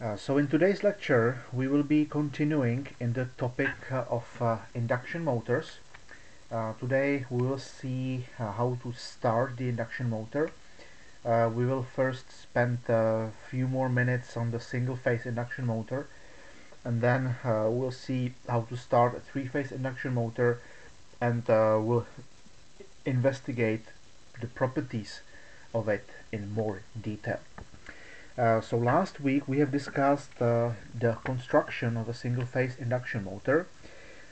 Uh, so in today's lecture we will be continuing in the topic uh, of uh, induction motors. Uh, today we will see uh, how to start the induction motor. We will first spend a few more minutes on the single phase induction motor and then we'll see how to start a three phase induction motor and we'll investigate the properties of it in more detail. Uh, so last week we have discussed uh, the construction of a single-phase induction motor.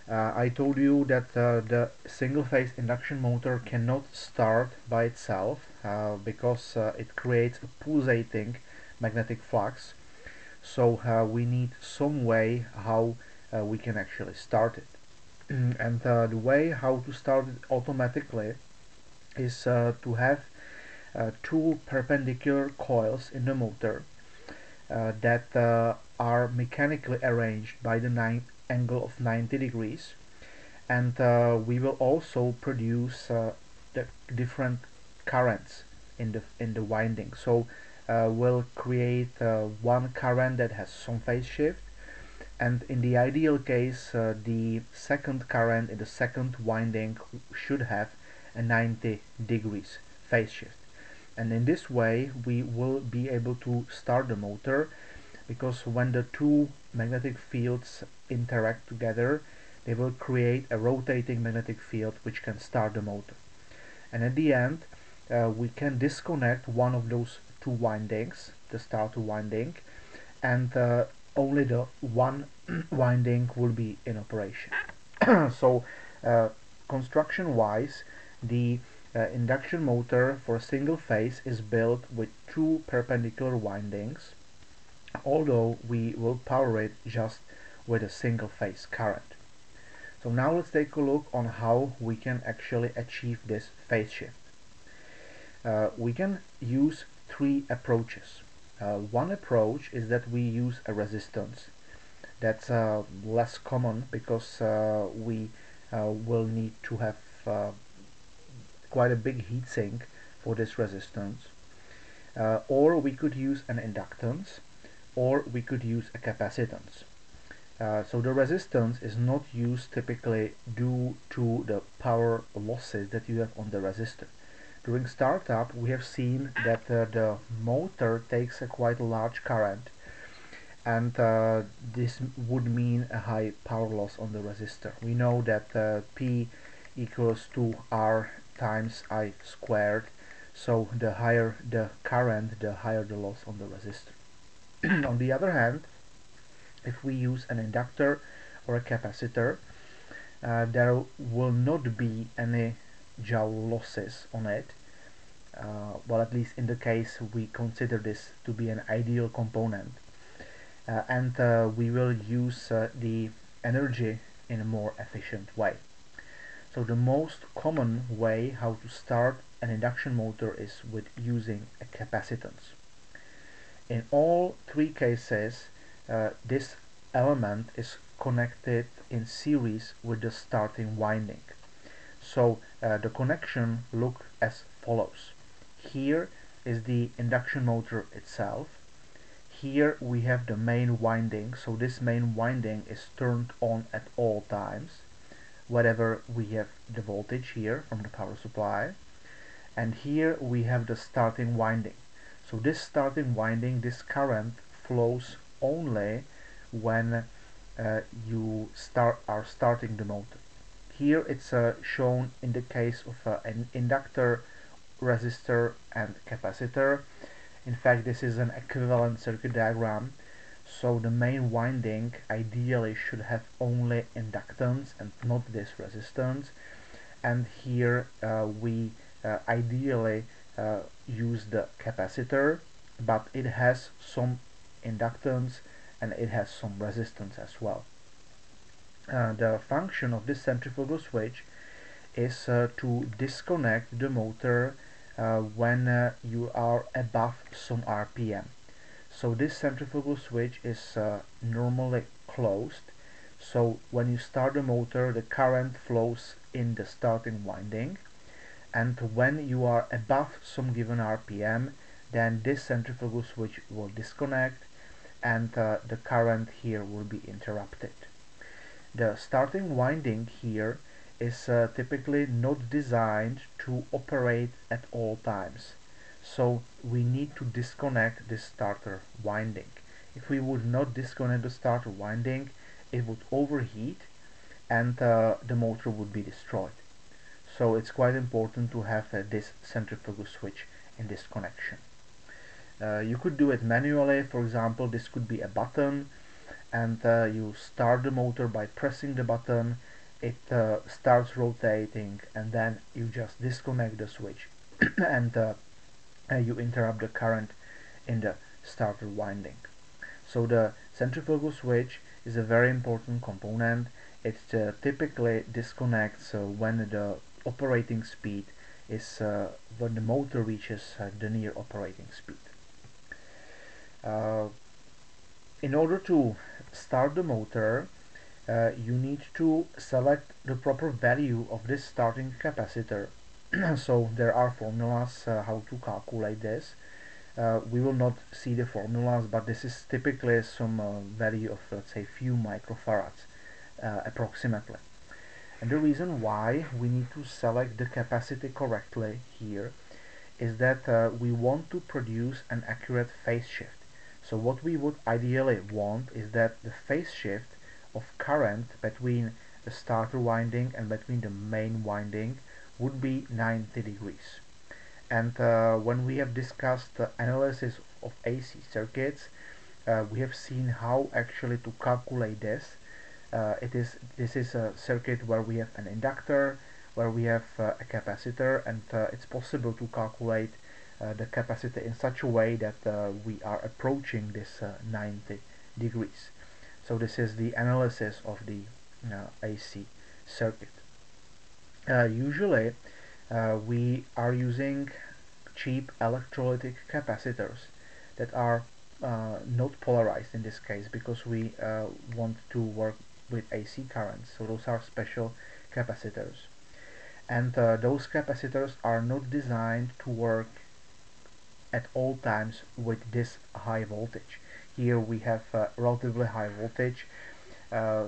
Uh, I told you that uh, the single-phase induction motor cannot start by itself uh, because it creates a pulsating magnetic flux. So we need some way how we can actually start it. and the way how to start it automatically is to have two perpendicular coils in the motor uh, that uh, are mechanically arranged by the angle of 90 degrees. And uh, we will also produce uh, the different currents in the in the winding. So uh, we'll create one current that has some phase shift. And in the ideal case the second current in the second winding should have a 90 degrees phase shift and in this way we will be able to start the motor because when the two magnetic fields interact together they will create a rotating magnetic field which can start the motor. And at the end uh, we can disconnect one of those two windings the starter winding and uh, only the one winding will be in operation. So uh, construction wise the induction motor for a single phase is built with two perpendicular windings, although we will power it just with a single phase current. So now let's take a look on how we can actually achieve this phase shift. Uh, we can use three approaches. Uh, one approach is that we use a resistance. That's uh, less common because uh, we uh, will need to have uh, quite a big heatsink for this resistance. Uh, or we could use an inductance or we could use a capacitance. Uh, so the resistance is not used typically due to the power losses that you have on the resistor. During startup we have seen that uh, the motor takes a quite large current and uh, this would mean a high power loss on the resistor. We know that uh, P equals to R times I squared so the higher the current the higher the loss on the resistor. On the other hand if we use an inductor or a capacitor uh, there will not be any joule losses on it. Uh, well at least in the case we consider this to be an ideal component. Uh, and uh, we will use uh, the energy in a more efficient way so the most common way how to start an induction motor is with using a capacitance. In all three cases uh, this element is connected in series with the starting winding. So uh, the connection look as follows. Here is the induction motor itself. Here we have the main winding, so this main winding is turned on at all times whatever we have the voltage here from the power supply. And here we have the starting winding. So this starting winding this current flows only when uh, you start are starting the motor. Here it's uh, shown in the case of uh, an inductor resistor and capacitor. In fact this is an equivalent circuit diagram so the main winding ideally should have only inductance and not this resistance and here uh, we uh, ideally uh, use the capacitor but it has some inductance and it has some resistance as well. Uh, the function of this centrifugal switch is uh, to disconnect the motor uh, when you are above some RPM so this centrifugal switch is uh, normally closed so when you start the motor the current flows in the starting winding and when you are above some given RPM then this centrifugal switch will disconnect and uh, the current here will be interrupted. The starting winding here is uh, typically not designed to operate at all times. So we need to disconnect this starter winding. If we would not disconnect the starter winding, it would overheat and uh, the motor would be destroyed. So it's quite important to have uh, this centrifugal switch in this connection. Uh, you could do it manually, for example this could be a button and uh, you start the motor by pressing the button it uh, starts rotating and then you just disconnect the switch and uh, uh, you interrupt the current in the starter winding. So the centrifugal switch is a very important component. It uh, typically disconnects when the operating speed is when the motor reaches the near operating speed. Uh, in order to start the motor uh, you need to select the proper value of this starting capacitor so there are formulas uh, how to calculate this. Uh, we will not see the formulas but this is typically some uh, value of let's say few microfarads uh, approximately. And the reason why we need to select the capacity correctly here is that we want to produce an accurate phase shift. So what we would ideally want is that the phase shift of current between the starter winding and between the main winding would be 90 degrees. And uh, when we have discussed the analysis of AC circuits, uh, we have seen how actually to calculate this. Uh, it is this is a circuit where we have an inductor, where we have uh, a capacitor, and uh, it's possible to calculate uh, the capacitor in such a way that we are approaching this uh, 90 degrees. So this is the analysis of the AC circuit. Usually we are using cheap electrolytic capacitors that are uh, not polarized in this case because we uh, want to work with AC currents so those are special capacitors and uh, those capacitors are not designed to work at all times with this high voltage. Here we have uh, relatively high voltage. Uh,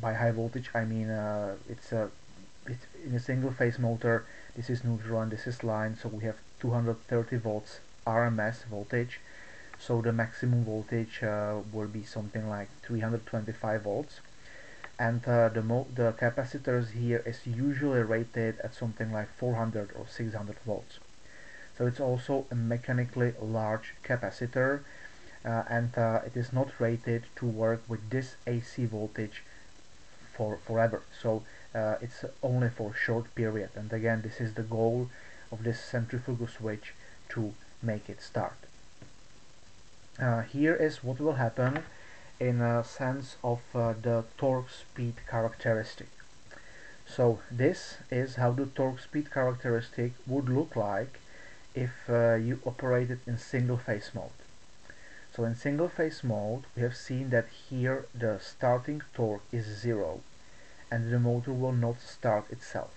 by high voltage I mean uh, it's a in a single phase motor. This is neutral and this is line so we have 230 volts RMS voltage. So the maximum voltage uh, will be something like 325 volts. And uh, the, the capacitors here is usually rated at something like 400 or 600 volts. So it's also a mechanically large capacitor uh, and uh, it is not rated to work with this AC voltage for forever. So uh, it's only for a short period. And again this is the goal of this centrifugal switch to make it start. Uh, here is what will happen in a sense of uh, the torque speed characteristic. So this is how the torque speed characteristic would look like if uh, you operate it in single phase mode. So in single phase mode we have seen that here the starting torque is zero and the motor will not start itself.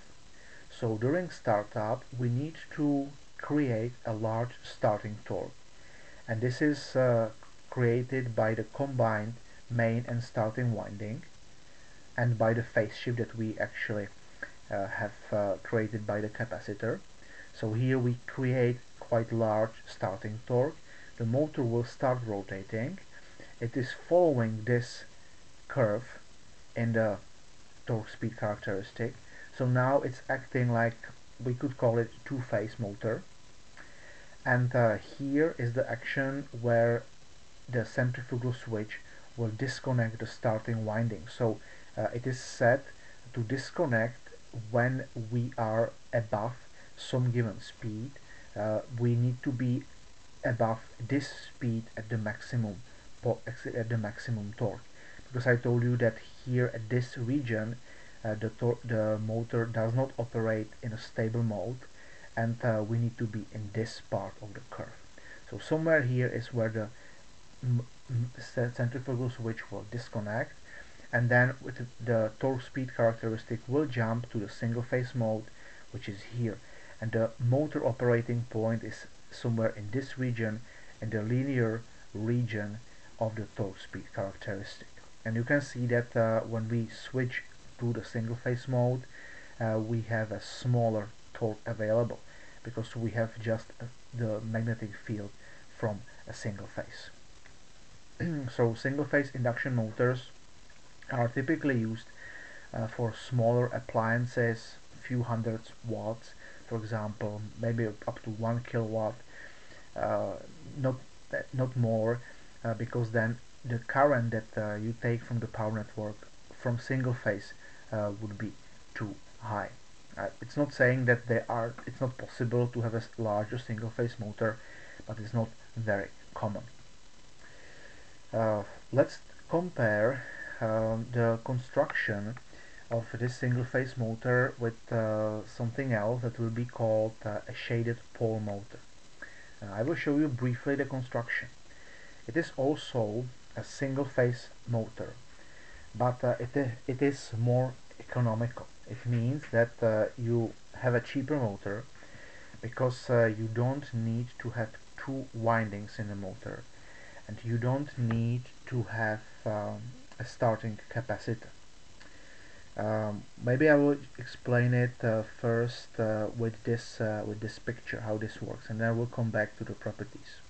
So during startup we need to create a large starting torque and this is uh, created by the combined main and starting winding and by the phase shift that we actually uh, have uh, created by the capacitor so here we create quite large starting torque. The motor will start rotating. It is following this curve in the torque speed characteristic. So now it's acting like we could call it two-phase motor. And uh, here is the action where the centrifugal switch will disconnect the starting winding. So uh, it is set to disconnect when we are above some given speed uh, we need to be above this speed at the maximum at the maximum torque. Because I told you that here at this region uh, the, the motor does not operate in a stable mode and uh, we need to be in this part of the curve. So somewhere here is where the centrifugal switch will disconnect and then with the torque speed characteristic will jump to the single phase mode which is here. And the motor operating point is somewhere in this region in the linear region of the torque speed characteristic. And you can see that uh, when we switch to the single phase mode uh, we have a smaller torque available because we have just uh, the magnetic field from a single phase. So single phase induction motors are typically used uh, for smaller appliances few hundreds watts for example maybe up to one kilowatt uh, not not more uh, because then the current that uh, you take from the power network from single phase would be too high. Uh, it's not saying that they are it's not possible to have a larger single phase motor but it's not very common. Uh, let's compare um, the construction of this single phase motor with uh, something else that will be called uh, a shaded pole motor. Uh, I will show you briefly the construction. It is also a single phase motor but uh, it, it is more economical. It means that uh, you have a cheaper motor because uh, you don't need to have two windings in the motor and you don't need to have um, a starting capacitor. Um, maybe I will explain it uh, first uh, with this uh, with this picture how this works and then we'll come back to the properties.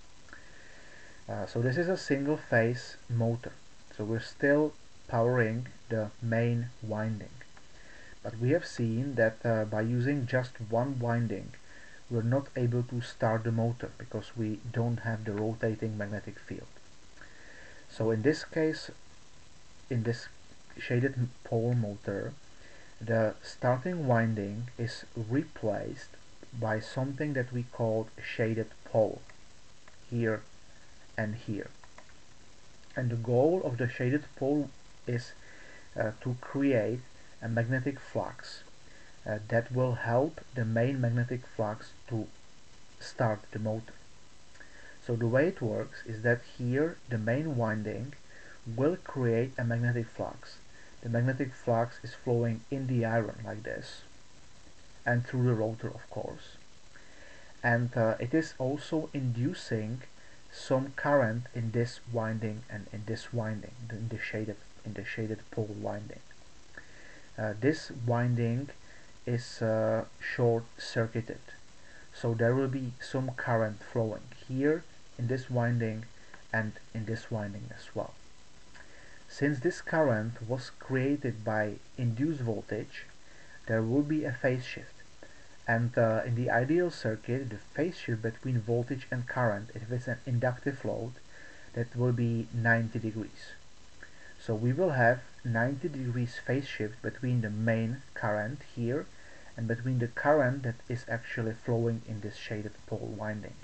Uh, so this is a single phase motor so we're still powering the main winding but we have seen that uh, by using just one winding we're not able to start the motor because we don't have the rotating magnetic field. So in this case, in this shaded pole motor, the starting winding is replaced by something that we call shaded pole here and here. And the goal of the shaded pole is uh, to create a magnetic flux uh, that will help the main magnetic flux to start the motor. So the way it works is that here the main winding will create a magnetic flux. The magnetic flux is flowing in the iron like this and through the rotor of course. And uh, it is also inducing some current in this winding and in this winding, in the shaded, in the shaded pole winding. Uh, this winding is uh, short-circuited so there will be some current flowing here in this winding and in this winding as well. Since this current was created by induced voltage there will be a phase shift and uh, in the ideal circuit the phase shift between voltage and current if it's an inductive load that will be 90 degrees. So we will have 90 degrees phase shift between the main current here and between the current that is actually flowing in this shaded pole winding.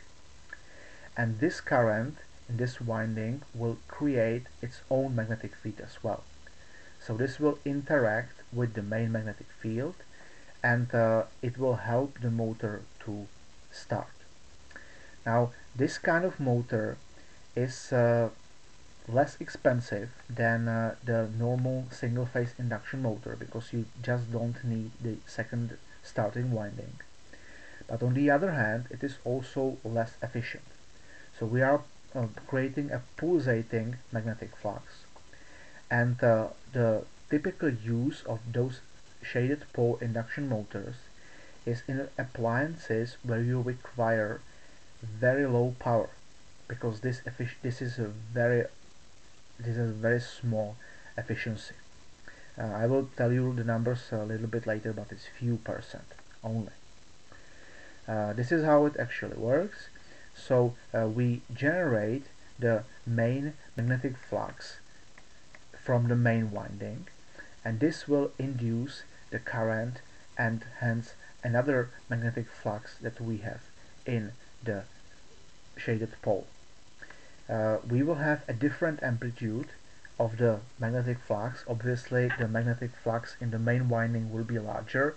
And this current this winding will create its own magnetic field as well. So this will interact with the main magnetic field and uh, it will help the motor to start. Now this kind of motor is uh, less expensive than uh, the normal single phase induction motor because you just don't need the second starting winding but on the other hand it is also less efficient so we are uh, creating a pulsating magnetic flux and uh, the typical use of those shaded pole induction motors is in appliances where you require very low power because this this is a very this is a very small efficiency. Uh, I will tell you the numbers a little bit later, but it's few percent only. Uh, this is how it actually works. So uh, we generate the main magnetic flux from the main winding and this will induce the current and hence another magnetic flux that we have in the shaded pole uh, we will have a different amplitude of the magnetic flux. Obviously, the magnetic flux in the main winding will be larger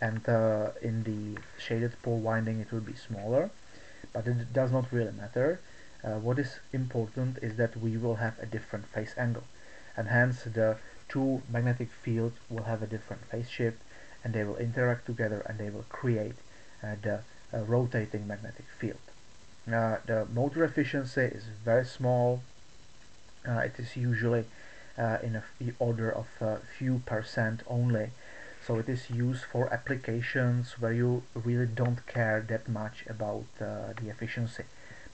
and uh, in the shaded pole winding it will be smaller, but it does not really matter. Uh, what is important is that we will have a different phase angle and hence the two magnetic fields will have a different phase shift and they will interact together and they will create uh, the uh, rotating magnetic field. Uh, the motor efficiency is very small uh, it is usually uh, in a order of a few percent only so it is used for applications where you really don't care that much about uh, the efficiency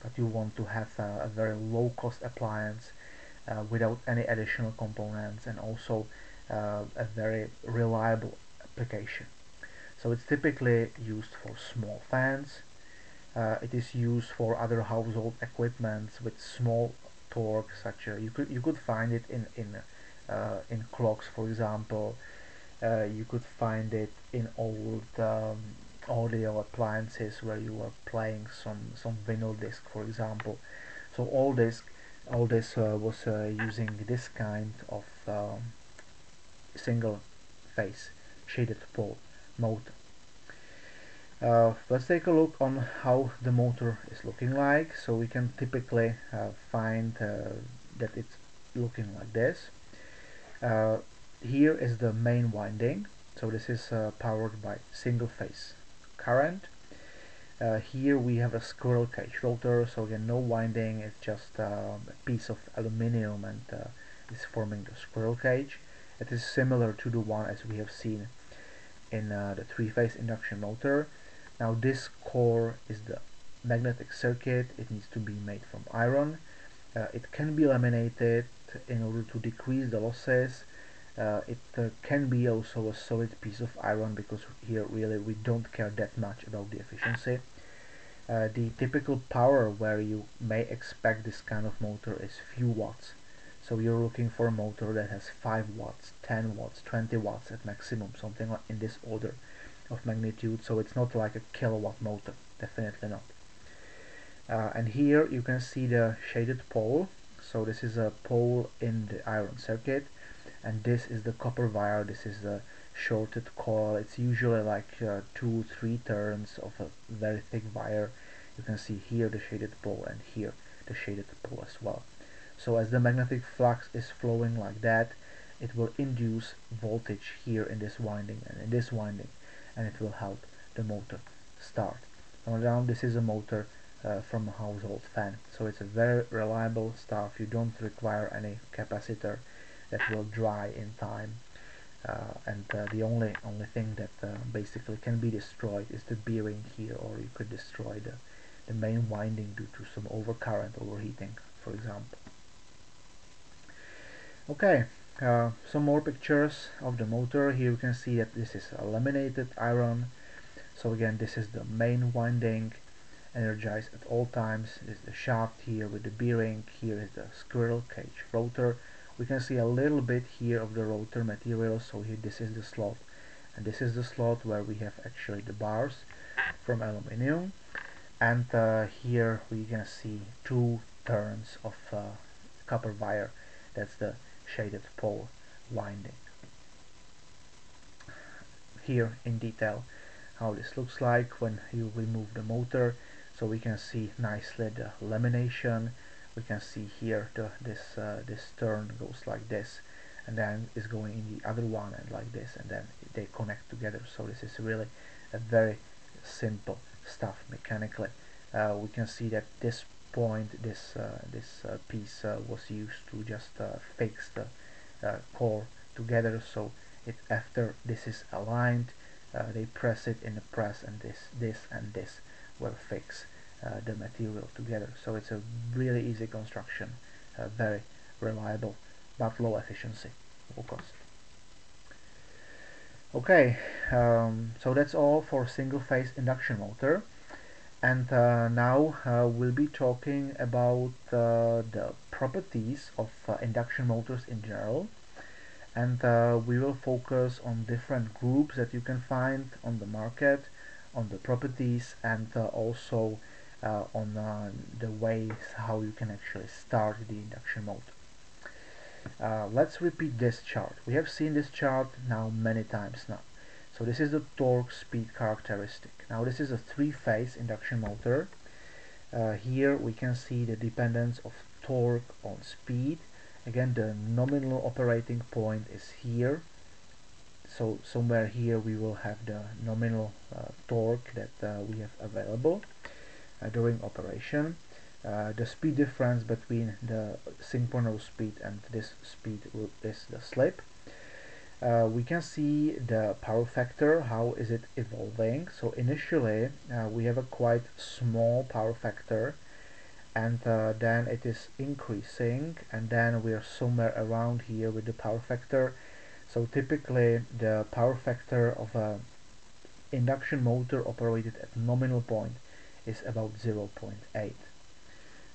but you want to have a, a very low cost appliance uh, without any additional components and also uh, a very reliable application. So it's typically used for small fans. Uh, it is used for other household equipments with small torque such a, you could you could find it in in uh, in clocks for example uh, you could find it in old um, audio appliances where you were playing some some vinyl disc for example. So all this all this uh, was uh, using this kind of um, single phase shaded pole motor. Uh, let's take a look on how the motor is looking like. So we can typically uh, find that it's looking like this here is the main winding so this is uh, powered by single phase current uh, here we have a squirrel cage rotor so again no winding it's just a piece of aluminium and it's forming the squirrel cage it is similar to the one as we have seen in the three-phase induction motor now this core is the magnetic circuit. It needs to be made from iron. Uh, it can be laminated in order to decrease the losses. Uh, it uh, can be also a solid piece of iron because here really we don't care that much about the efficiency. Uh, the typical power where you may expect this kind of motor is few watts. So you're looking for a motor that has 5 watts, 10 watts, 20 watts at maximum, something in this order of magnitude so it's not like a kilowatt motor definitely not uh, and here you can see the shaded pole so this is a pole in the iron circuit and this is the copper wire this is the shorted coil. It's usually like uh, two three turns of a very thick wire you can see here the shaded pole and here the shaded pole as well. So as the magnetic flux is flowing like that it will induce voltage here in this winding and in this winding and it will help the motor start. Now this is a motor uh, from a household fan. So it's a very reliable stuff you don't require any capacitor that will dry in time. Uh, and uh, the only only thing that uh, basically can be destroyed is the bearing here or you could destroy the, the main winding due to some overcurrent overheating for example. Okay uh, some more pictures of the motor. Here you can see that this is laminated iron. So again this is the main winding. Energized at all times. This is the shaft here with the bearing. Here is the squirrel cage rotor we can see a little bit here of the rotor material so here this is the slot. And this is the slot where we have actually the bars from aluminium. And uh, here we can see two turns of uh, copper wire. That's the shaded pole winding. Here in detail how this looks like when you remove the motor. So we can see nicely the lamination we can see here the, this uh, this turn goes like this and then is going in the other one and like this and then they connect together. So this is really a very simple stuff mechanically. Uh, we can see that this point this uh, this uh, piece uh, was used to just fix the core together. So it after this is aligned they press it in the press and this this and this will fix uh, the material together. So it's a really easy construction uh, very reliable but low efficiency low cost. Okay um, so that's all for single phase induction motor. And uh, now uh, we'll be talking about uh, the properties of uh, induction motors in general. And uh, we will focus on different groups that you can find on the market on the properties and uh, on the ways how you can actually start the induction motor let's repeat this chart we have seen this chart now many times now so this is the torque speed characteristic. Now this is a three-phase induction motor. Uh, here we can see the dependence of torque on speed. Again the nominal operating point is here. So somewhere here we will have the nominal uh, torque that uh, we have available uh, during operation. uh, the speed difference between the synchronous speed and this speed is the slip. Uh, we can see the power factor, how is it evolving. So initially uh, we have a quite small power factor and uh, then it is increasing and then we are somewhere around here with the power factor. So typically the power factor of a induction motor operated at nominal point is about 0.8.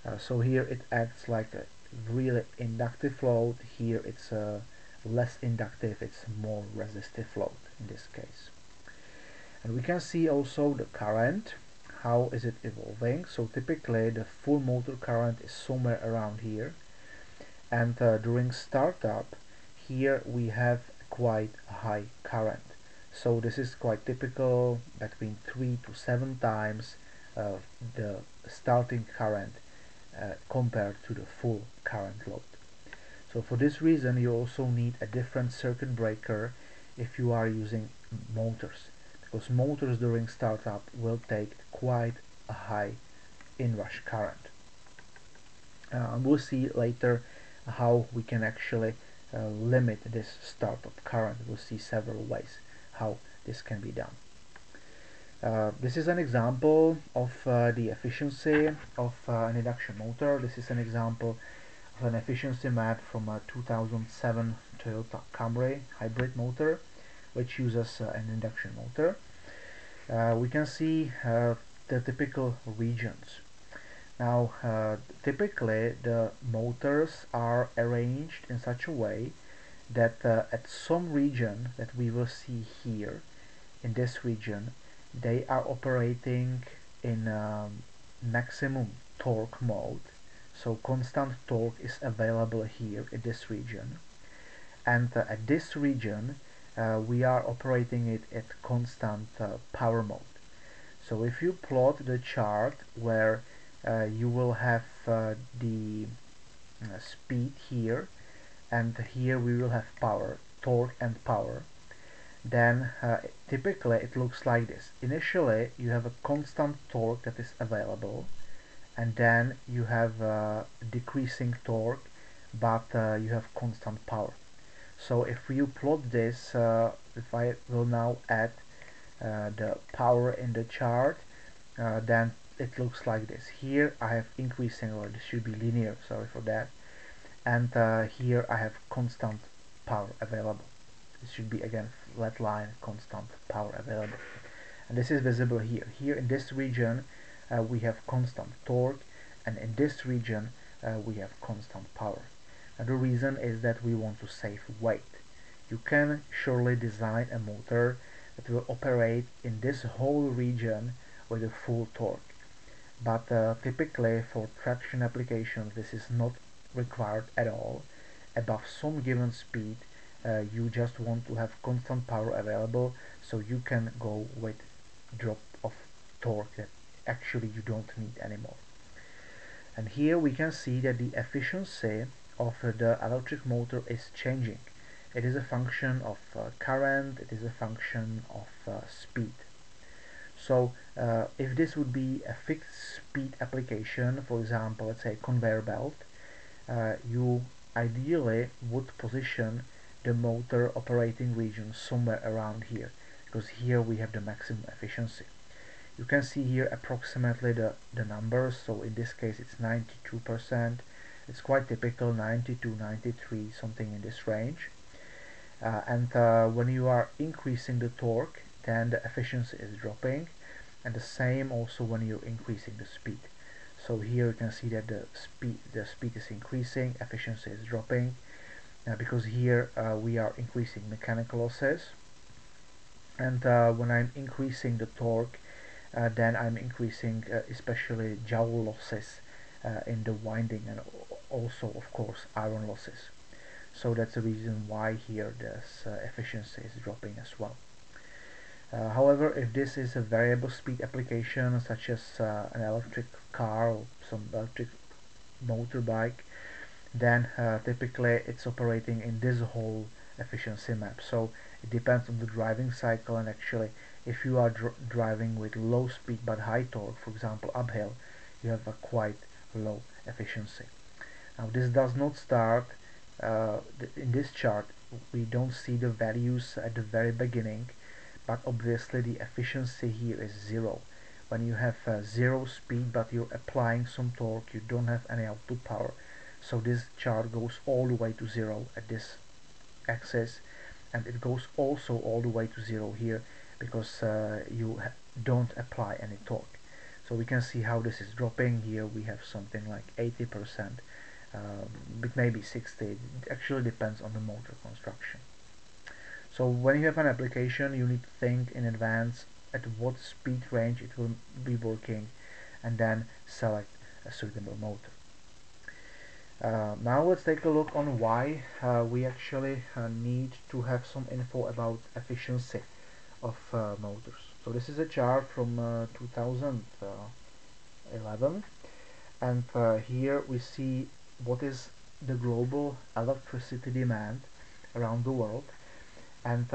Uh, so here it acts like a really inductive load, here it's uh, less inductive, it's more resistive load in this case. And we can see also the current, how is it evolving. So typically the full motor current is somewhere around here and uh, during startup here we have quite a high current so this is quite typical between 3 to 7 times the starting current uh, compared to the full current load. So for this reason you also need a different circuit breaker if you are using motors because motors during startup will take quite a high inrush current. Uh, we'll see later how we can actually uh, limit this startup current. We'll see several ways how this can be done. Uh, this is an example of uh, the efficiency of uh, an induction motor. This is an example of an efficiency map from a 2007 Toyota Camry hybrid motor which uses uh, an induction motor. Uh, we can see the typical regions. Now typically the motors are arranged in such a way that at some region that we will see here in this region they are operating in um, maximum torque mode. So constant torque is available here in this region. And uh, at this region uh, we are operating it at constant uh, power mode. So if you plot the chart where uh, you will have uh, the uh, speed here and here we will have power torque and power then uh, typically it looks like this. Initially you have a constant torque that is available and then you have uh, decreasing torque but uh, you have constant power. So if you plot this, uh, if I will now add uh, the power in the chart, uh, then it looks like this. Here I have increasing, or this should be linear, sorry for that. And here I have constant power available. This should be again flat line constant power available. And this is visible here. Here in this region uh, we have constant torque and in this region uh, we have constant power. And the reason is that we want to save weight. You can surely design a motor that will operate in this whole region with a full torque. But uh, typically for traction applications this is not required at all. Above some given speed uh, you just want to have constant power available so you can go with drop of torque that actually you don't need anymore. And here we can see that the efficiency of the electric motor is changing. It is a function of uh, current it is a function of uh, speed. So uh, if this would be a fixed speed application for example let's say conveyor belt uh, you ideally would position the motor operating region somewhere around here because here we have the maximum efficiency. You can see here approximately the, the numbers so in this case it's 92% it's quite typical 92 93 something in this range. Uh, and uh, when you are increasing the torque then the efficiency is dropping and the same also when you're increasing the speed. So here you can see that the speed the speed is increasing efficiency is dropping uh, because here uh, we are increasing mechanical losses. And uh, when I'm increasing the torque uh, then I'm increasing uh, especially joule losses uh, in the winding and also of course iron losses. So that's the reason why here this efficiency is dropping as well. However if this is a variable speed application such as an electric car or some electric motorbike then uh, typically it's operating in this whole efficiency map. So it depends on the driving cycle and actually if you are dr driving with low speed but high torque for example uphill you have a quite low efficiency. Now this does not start uh, in this chart we don't see the values at the very beginning but obviously the efficiency here is zero. When you have uh, zero speed but you're applying some torque you don't have any output power so this chart goes all the way to zero at this axis and it goes also all the way to zero here because uh, you don't apply any torque. So we can see how this is dropping. Here we have something like 80 percent um, it may be 60 it actually depends on the motor construction. So when you have an application you need to think in advance at what speed range it will be working and then select a suitable motor uh, now let's take a look on why uh, we actually uh, need to have some info about efficiency of uh, motors. So this is a chart from uh, 2011 and uh, here we see what is the global electricity demand around the world and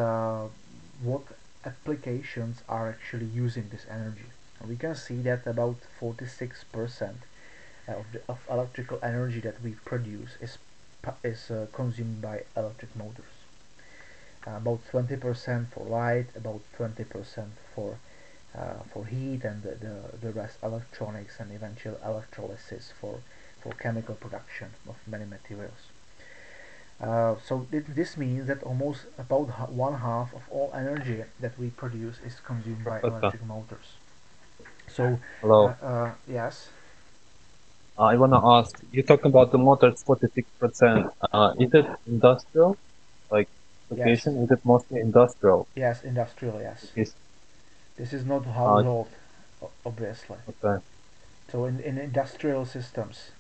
what applications are actually using this energy. And we can see that about 46 percent of, the, of electrical energy that we produce is is uh, consumed by electric motors. Uh, about 20% for light, about 20% for uh, for heat, and the, the, the rest electronics and eventual electrolysis for for chemical production of many materials. Uh, so th this means that almost about one half of all energy that we produce is consumed by electric motors. So, Hello. Uh, uh, yes. I want to ask, you talking about the motors 46%. Uh, is it industrial? Like application? Yes. Is it mostly industrial? Yes, industrial, yes. Yes. This is not household, uh, obviously. Okay. So in, in industrial systems,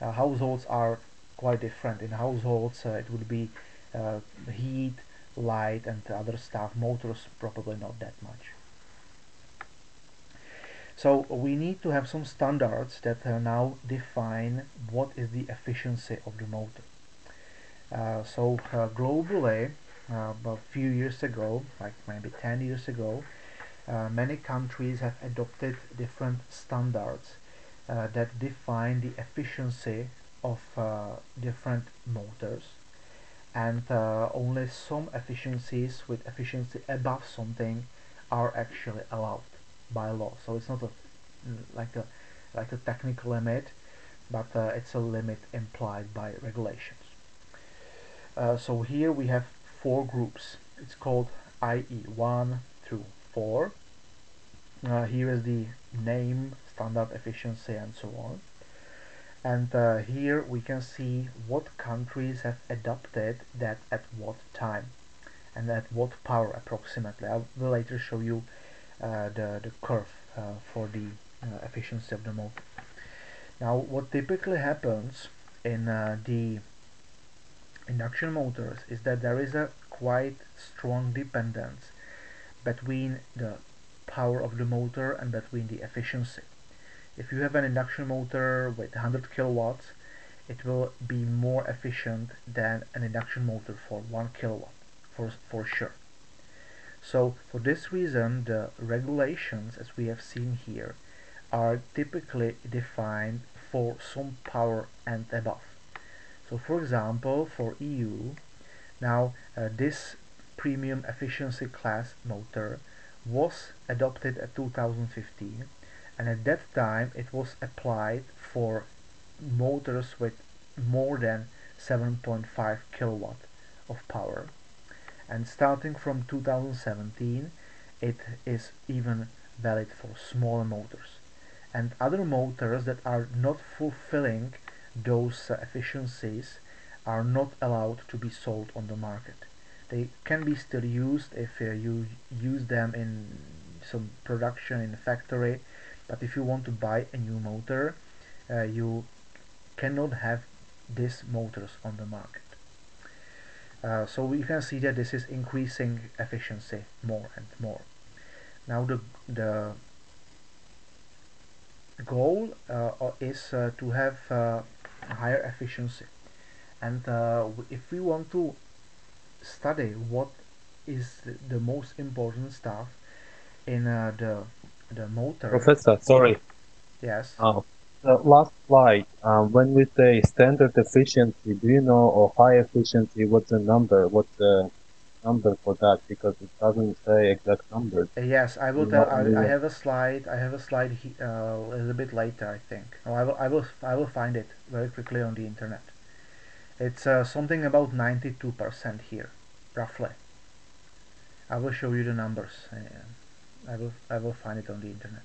uh, households are quite different. In households, uh, it would be uh, heat, light, and other stuff. Motors, probably not that much. So we need to have some standards that uh, now define what is the efficiency of the motor. Uh, so uh, globally, uh, a few years ago, like maybe 10 years ago, uh, many countries have adopted different standards uh, that define the efficiency of different motors and only some efficiencies with efficiency above something are actually allowed by law. So it's not a like a like a technical limit, but uh, it's a limit implied by regulations. Uh, so here we have four groups. It's called IE 1 through 4. Uh, here is the name, standard efficiency, and so on. And uh, here we can see what countries have adopted that at what time and at what power approximately. I will later show you the, the curve uh, for the uh, efficiency of the motor. Now what typically happens in the induction motors is that there is a quite strong dependence between the power of the motor and between the efficiency. If you have an induction motor with 100 kilowatts, it will be more efficient than an induction motor for 1 kilowatt, for, for sure. So for this reason the regulations as we have seen here are typically defined for some power and above. So for example for EU now uh, this premium efficiency class motor was adopted at 2015 and at that time it was applied for motors with more than 7.5 kilowatt of power and starting from 2017 it is even valid for smaller motors. And other motors that are not fulfilling those efficiencies are not allowed to be sold on the market. They can be still used if you use them in some production in a factory but if you want to buy a new motor uh, you cannot have these motors on the market uh, so we can see that this is increasing efficiency more and more. Now the, the goal uh, is uh, to have uh, higher efficiency. And uh, if we want to study what is the, the most important stuff in the the motor. Professor sorry. Yes. Oh the last slide, um, when we say standard efficiency, do you know or high efficiency, what's the number? What's the number for that? Because it doesn't say exact numbers. Uh, yes, I will tell. I, I have a slide. I have a slide uh, a little bit later. I think. Oh, I will. I will. I will find it very quickly on the internet. It's uh, something about 92% here, roughly. I will show you the numbers. I will. I will find it on the internet.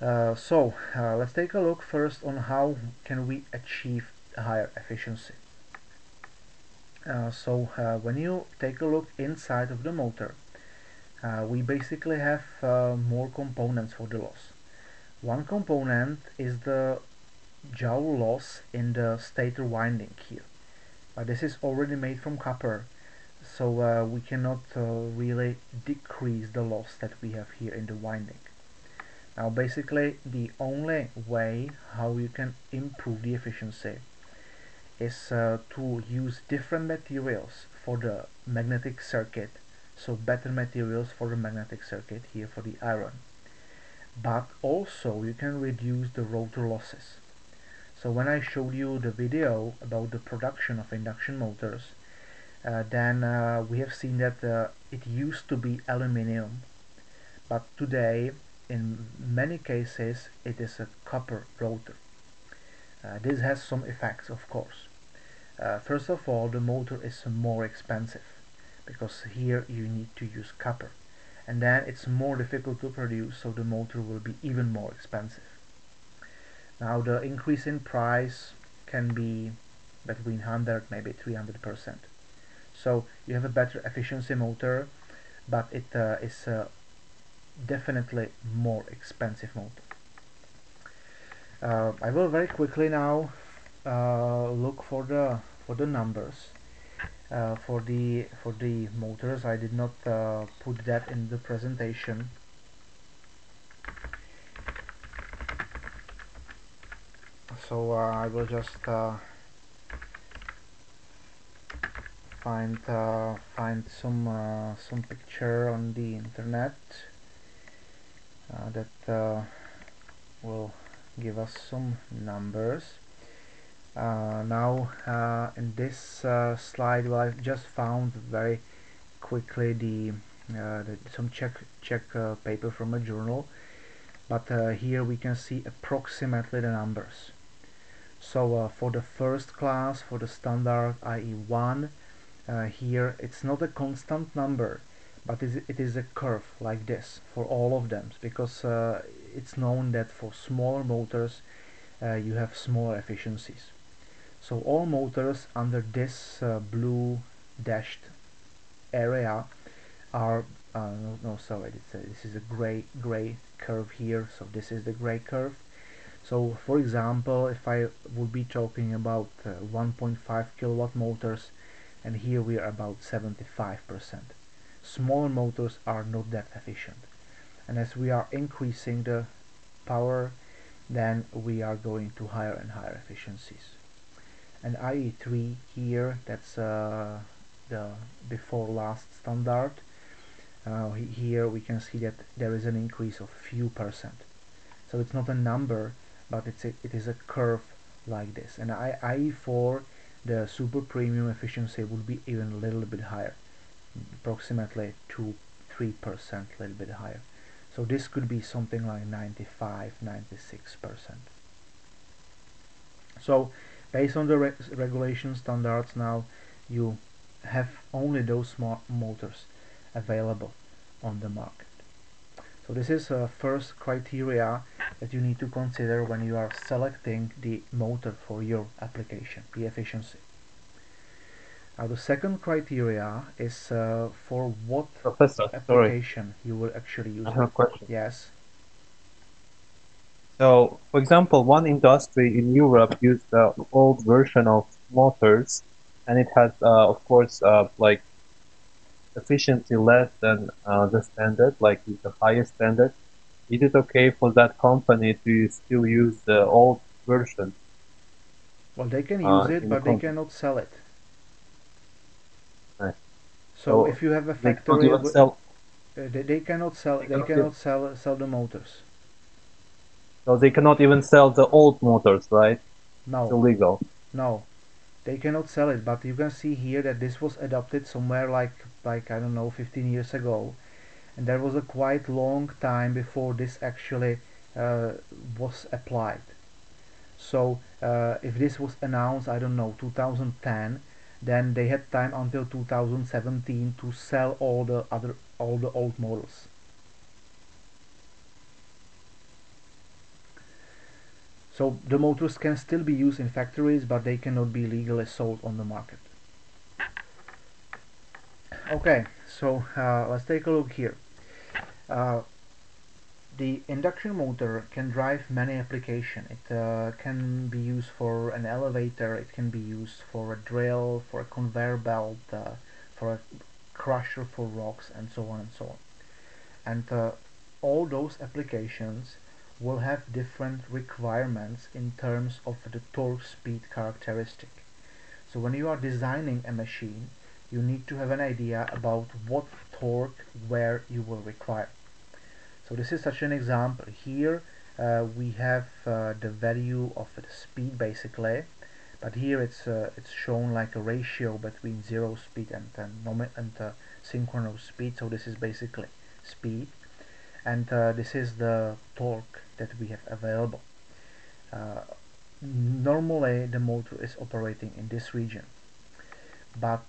Uh, so uh, let's take a look first on how can we achieve higher efficiency. Uh, so uh, when you take a look inside of the motor, uh, we basically have more components for the loss. One component is the joule loss in the stator winding here. But this is already made from copper, so we cannot really decrease the loss that we have here in the winding. Now basically the only way how you can improve the efficiency is uh, to use different materials for the magnetic circuit. So better materials for the magnetic circuit here for the iron. But also you can reduce the rotor losses. So when I showed you the video about the production of induction motors uh, then uh, we have seen that uh, it used to be aluminium. But today in many cases it is a copper rotor. Uh, this has some effects of course. Uh, first of all the motor is more expensive because here you need to use copper and then it's more difficult to produce so the motor will be even more expensive. Now the increase in price can be between 100 maybe 300 percent so you have a better efficiency motor but it uh, is uh, definitely more expensive motor. Uh, I will very quickly now uh, look for the for the numbers uh, for the for the motors. I did not uh, put that in the presentation. So uh, I will just uh, find find some some picture on the internet. Uh, that uh, will give us some numbers. Uh, now in this slide well I've just found very quickly the, the some Czech Czech paper from a journal. But uh, here we can see approximately the numbers. So uh, for the first class for the standard IE 1 uh, here it's not a constant number but it is a curve like this for all of them because uh, it's known that for smaller motors uh, you have smaller efficiencies. So all motors under this uh, blue dashed area are uh, no, no sorry a, this is a gray gray curve here so this is the gray curve. So for example if I would be talking about uh, 1.5 kilowatt motors and here we are about 75 percent smaller motors are not that efficient. And as we are increasing the power then we are going to higher and higher efficiencies. And IE3 here that's uh, the before last standard uh, here we can see that there is an increase of few percent. So it's not a number but it's a, it is a curve like this. And I, IE4 the super premium efficiency would be even a little bit higher approximately 2 3 percent a little bit higher. So this could be something like 95 96 percent. So based on the re regulation standards now you have only those smart motors available on the market. So this is a first criteria that you need to consider when you are selecting the motor for your application the efficiency now the second criteria is uh, for what Professor, application sorry. you will actually use. I have a question. Yes. So, for example, one industry in Europe used the old version of motors, and it has, uh, of course, uh, like efficiency less than uh, the standard, like the highest standard. Is it okay for that company to still use the old version? Well, they can uh, use it, but the they cannot sell it. So, if you have a factory, they, sell, uh, they, they, cannot sell. They, they cannot sell sell the motors. So they cannot even sell the old motors, right? No. It's illegal. No. They cannot sell it, but you can see here that this was adopted somewhere like like I don't know 15 years ago and there was a quite long time before this actually uh, was applied. So uh, if this was announced, I don't know, 2010, then they had time until 2017 to sell all the other all the old models. So the motors can still be used in factories, but they cannot be legally sold on the market. Okay, so uh, let's take a look here. Uh, the induction motor can drive many applications. It uh, can be used for an elevator, it can be used for a drill, for a conveyor belt, uh, for a crusher for rocks, and so on and so on. And uh, all those applications will have different requirements in terms of the torque speed characteristic. So when you are designing a machine, you need to have an idea about what torque where you will require. So this is such an example. Here uh, we have uh, the value of the speed basically, but here it's uh, it's shown like a ratio between zero speed and and uh, synchronous speed. So this is basically speed, and uh, this is the torque that we have available. Uh, normally the motor is operating in this region but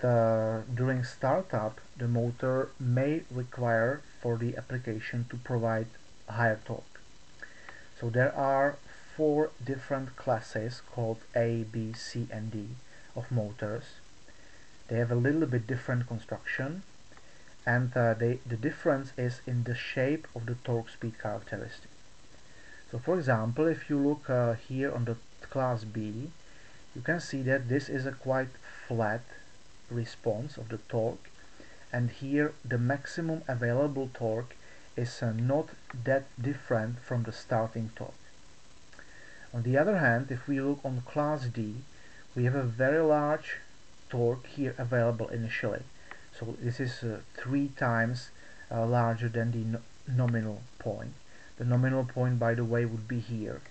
during startup the motor may require for the application to provide higher torque. So there are four different classes called A, B, C and D of motors. They have a little bit different construction and uh, they, the difference is in the shape of the torque speed characteristic. So for example if you look uh, here on the class B you can see that this is a quite flat response of the torque and here the maximum available torque is uh, not that different from the starting torque. On the other hand, if we look on class D, we have a very large torque here available initially. So this is uh, three times uh, larger than the no nominal point. The nominal point, by the way, would be here.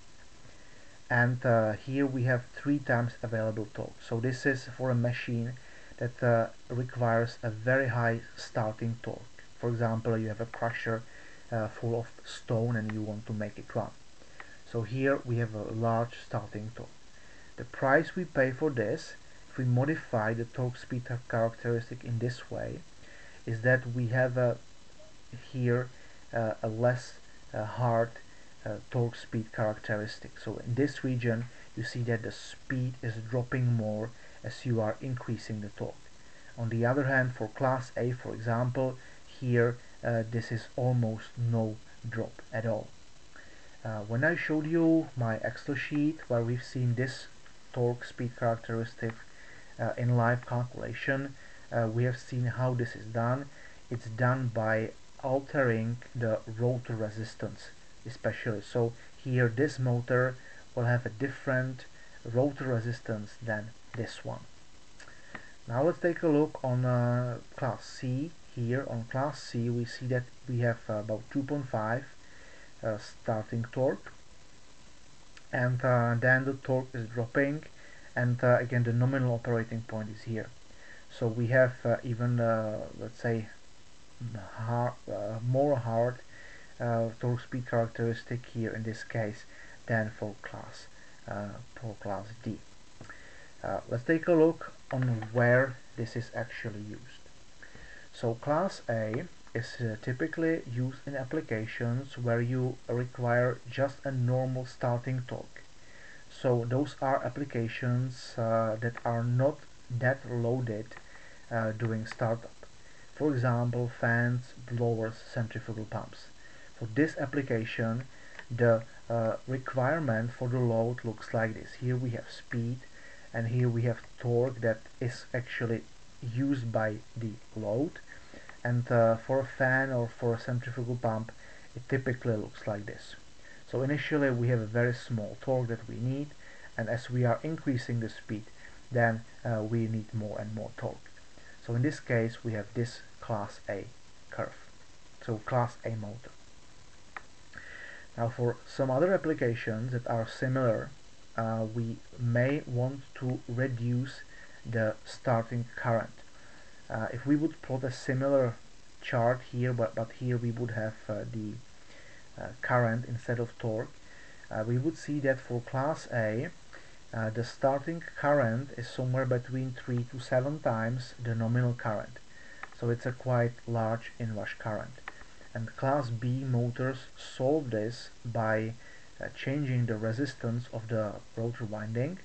And uh, here we have three times available torque. So this is for a machine that uh, requires a very high starting torque. For example, you have a crusher uh, full of stone and you want to make it run. So here we have a large starting torque. The price we pay for this, if we modify the torque speed characteristic in this way, is that we have a, here uh, a less uh, hard uh, torque speed characteristic. So in this region you see that the speed is dropping more as you are increasing the torque. On the other hand, for class A, for example, here uh, this is almost no drop at all. Uh, when I showed you my Excel sheet where we've seen this torque speed characteristic uh, in live calculation, uh, we have seen how this is done. It's done by altering the rotor resistance especially. So here this motor will have a different rotor resistance than this one. Now let's take a look on uh, class C. Here on class C we see that we have uh, about 2.5 uh, starting torque and uh, then the torque is dropping and uh, again the nominal operating point is here. So we have uh, even let's say hard, more hard torque speed characteristic here in this case than for class for class D. Uh, let's take a look on where this is actually used. So class A is uh, typically used in applications where you require just a normal starting torque. So those are applications uh, that are not that loaded uh, during startup. For example, fans, blowers, centrifugal pumps. For this application, the uh, requirement for the load looks like this. Here we have speed, and here we have torque that is actually used by the load. And uh, for a fan or for a centrifugal pump it typically looks like this. So initially we have a very small torque that we need. And as we are increasing the speed then uh, we need more and more torque. So in this case we have this class A curve. So class A motor. Now for some other applications that are similar, uh, we may want to reduce the starting current. Uh, if we would plot a similar chart here, but, but here we would have uh, the uh, current instead of torque, uh, we would see that for class A, uh, the starting current is somewhere between 3 to 7 times the nominal current. So it's a quite large inrush current and class B motors solve this by changing the resistance of the rotor winding.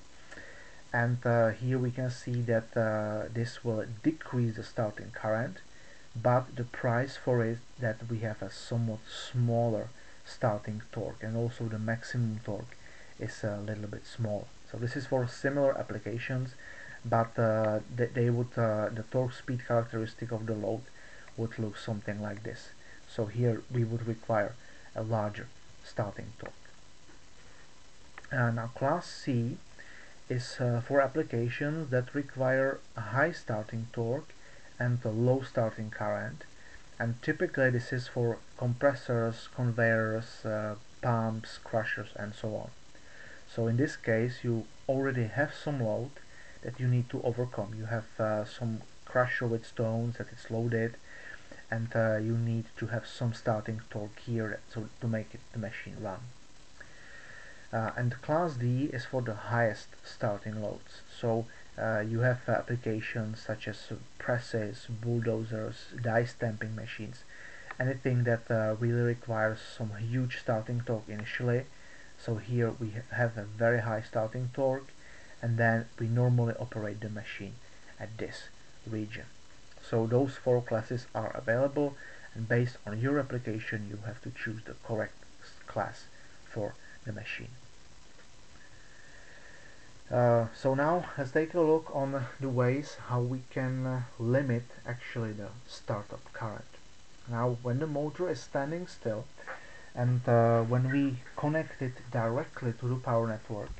And uh, here we can see that uh, this will decrease the starting current but the price for it that we have a somewhat smaller starting torque and also the maximum torque is a little bit small so this is for similar applications but uh, they, they would uh, the torque speed characteristic of the load would look something like this. So here we would require a larger starting torque. Now class C is uh, for applications that require a high starting torque and a low starting current and typically this is for compressors, conveyors, uh, pumps, crushers and so on. So in this case you already have some load that you need to overcome. You have uh, some crusher with stones that is loaded and uh, you need to have some starting torque here so to make it, the machine run. Uh, and class D is for the highest starting loads. So uh, you have applications such as presses, bulldozers, die stamping machines, anything that uh, really requires some huge starting torque initially. So here we have a very high starting torque and then we normally operate the machine at this region. So those four classes are available and based on your application you have to choose the correct class for the machine. Uh, so now let's take a look on the ways how we can uh, limit actually the startup current. Now when the motor is standing still and uh, when we connect it directly to the power network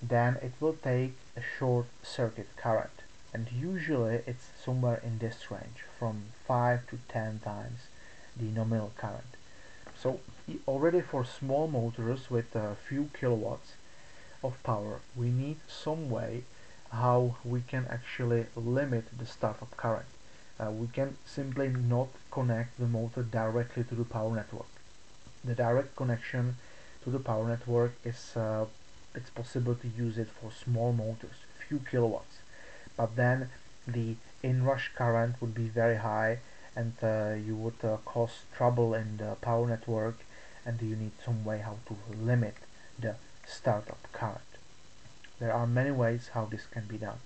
then it will take a short circuit current and usually it's somewhere in this range from 5 to 10 times the nominal current so already for small motors with a few kilowatts of power. We need some way how we can actually limit the startup current. Uh, we can simply not connect the motor directly to the power network. The direct connection to the power network is uh, it's possible to use it for small motors few kilowatts. But then the inrush current would be very high and uh, you would uh, cause trouble in the power network and you need some way how to limit the startup current. There are many ways how this can be done.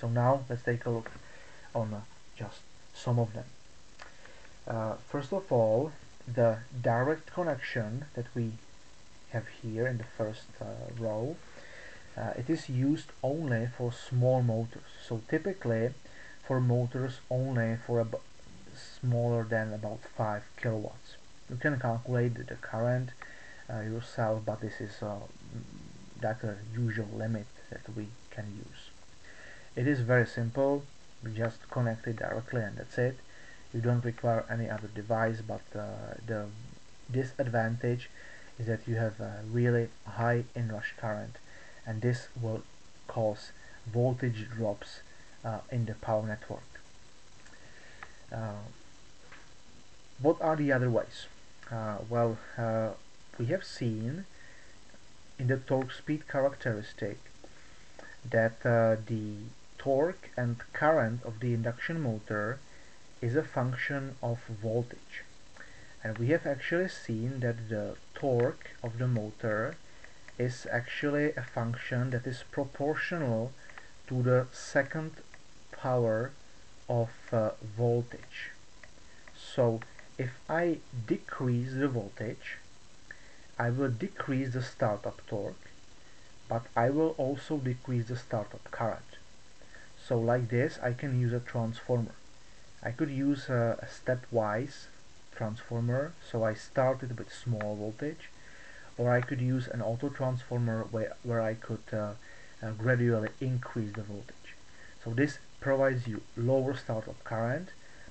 So now let's take a look on uh, just some of them. Uh, first of all, the direct connection that we have here in the first uh, row uh, it is used only for small motors so typically for motors only for smaller than about 5 kilowatts you can calculate the current yourself but this is uh, that's a usual limit that we can use it is very simple we just connect it directly and that's it you don't require any other device but uh, the disadvantage is that you have a really high inrush current and this will cause voltage drops uh, in the power network. Uh, what are the other ways? Uh, well, uh, we have seen in the torque speed characteristic that uh, the torque and current of the induction motor is a function of voltage and we have actually seen that the torque of the motor is actually a function that is proportional to the second power of uh, voltage. So if I decrease the voltage, I will decrease the startup torque, but I will also decrease the startup current. So like this, I can use a transformer. I could use a, a stepwise transformer, so I started with small voltage, or I could use an auto transformer where, where I could uh, uh, gradually increase the voltage. So this provides you lower startup current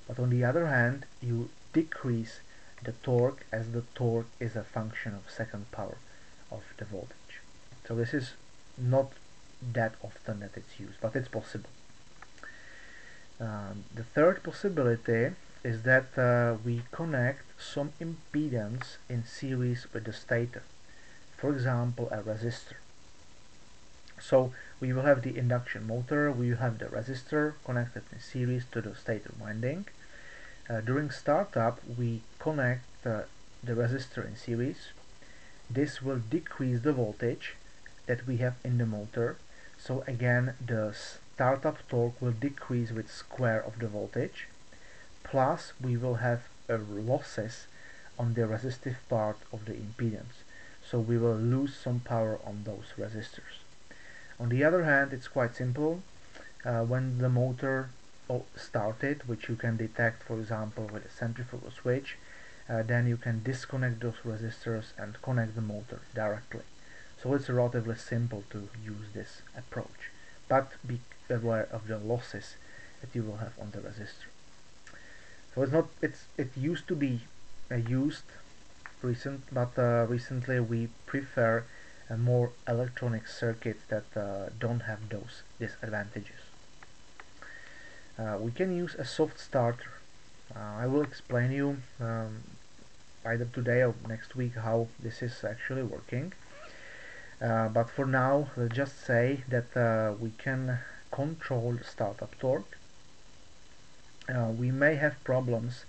but on the other hand you decrease the torque as the torque is a function of second power of the voltage. So this is not that often that it's used, but it's possible. Um, the third possibility is that uh, we connect some impedance in series with the stator. For example, a resistor. So we will have the induction motor, we will have the resistor connected in series to the stator winding. Uh, during startup we connect the resistor in series. This will decrease the voltage that we have in the motor. So again the startup torque will decrease with square of the voltage. Plus we will have a losses on the resistive part of the impedance. So we will lose some power on those resistors. On the other hand, it's quite simple. Uh, when the motor started, which you can detect, for example, with a centrifugal switch, uh, then you can disconnect those resistors and connect the motor directly. So it's relatively simple to use this approach, but be aware of the losses that you will have on the resistor. So it's not it's it used to be uh, used recent, but uh, recently we prefer a more electronic circuits that uh, don't have those disadvantages. Uh, we can use a soft starter. Uh, I will explain you um, either today or next week how this is actually working. Uh, but for now, let's just say that uh, we can control startup torque. Uh, we may have problems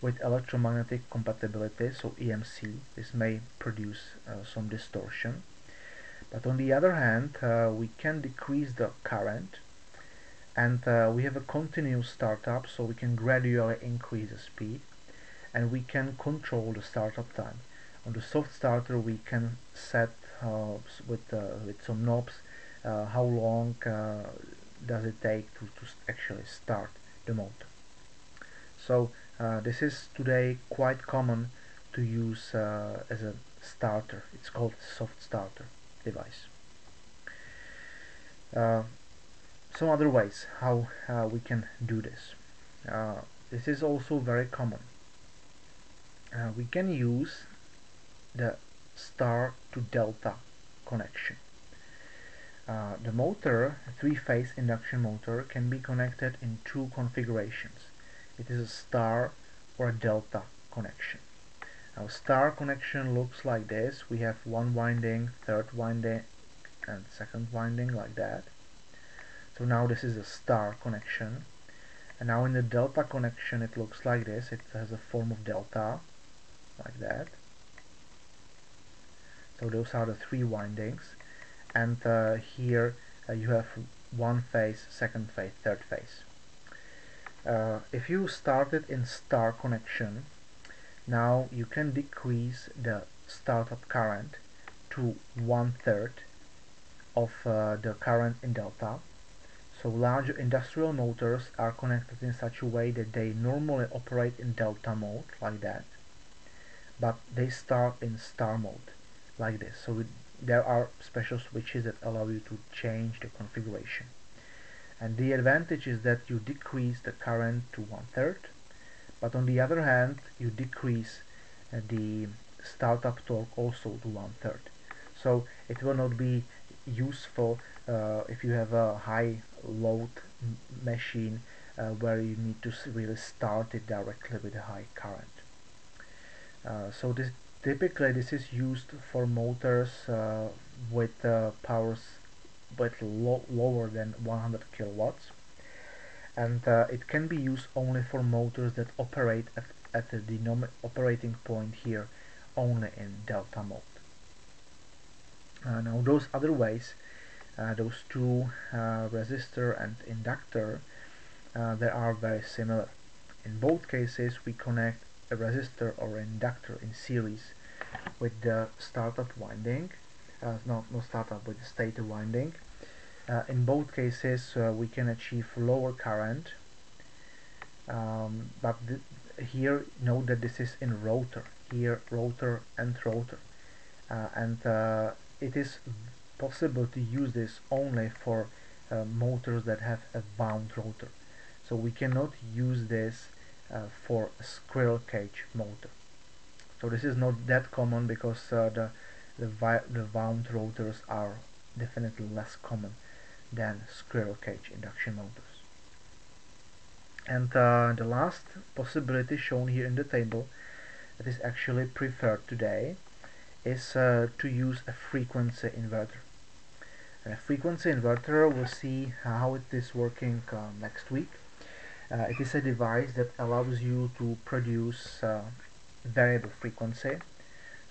with electromagnetic compatibility, so EMC. This may produce some distortion. But on the other hand, uh, we can decrease the current and uh, we have a continuous startup so we can gradually increase the speed and we can control the startup time. On the soft starter we can set uh, with, uh, with some knobs uh, how long uh, does it take to, to actually start the motor. So this is today quite common to use as a starter. It's called soft starter device. Uh, some other ways how uh, we can do this. Uh, this is also very common. Uh, we can use the star to delta connection. Uh, the motor, three-phase induction motor, can be connected in two configurations. It is a star or a delta connection. Now star connection looks like this. We have one winding, third winding, and second winding like that. So now this is a star connection. And now in the delta connection it looks like this. It has a form of delta, like that. So those are the three windings. And uh, here uh, you have one phase, second phase, third phase. Uh, if you started in star connection, now you can decrease the startup current to one third of uh, the current in delta. So large industrial motors are connected in such a way that they normally operate in delta mode like that but they start in star mode like this. So there are special switches that allow you to change the configuration. And the advantage is that you decrease the current to one third but on the other hand you decrease uh, the startup torque also to one third so it will not be useful uh, if you have a high load machine uh, where you need to really start it directly with a high current so this typically this is used for motors uh, with uh, powers but lo lower than 100 kilowatts and uh, it can be used only for motors that operate at, at the operating point here only in delta mode. Uh, now those other ways, uh, those two uh, resistor and inductor, uh, they are very similar. In both cases we connect a resistor or inductor in series with the startup winding, uh, not, no startup with the stator winding. Uh, in both cases uh, we can achieve lower current um, but here note that this is in rotor here rotor and rotor. Uh, and uh, it is possible to use this only for uh, motors that have a wound rotor. So we cannot use this for a squirrel cage motor so this is not that common because uh, the the, the wound rotors are definitely less common than squirrel cage induction motors and uh, the last possibility shown here in the table that is actually preferred today is uh, to use a frequency inverter. And a frequency inverter, we'll see how it is working uh, next week. Uh, it is a device that allows you to produce uh, variable frequency.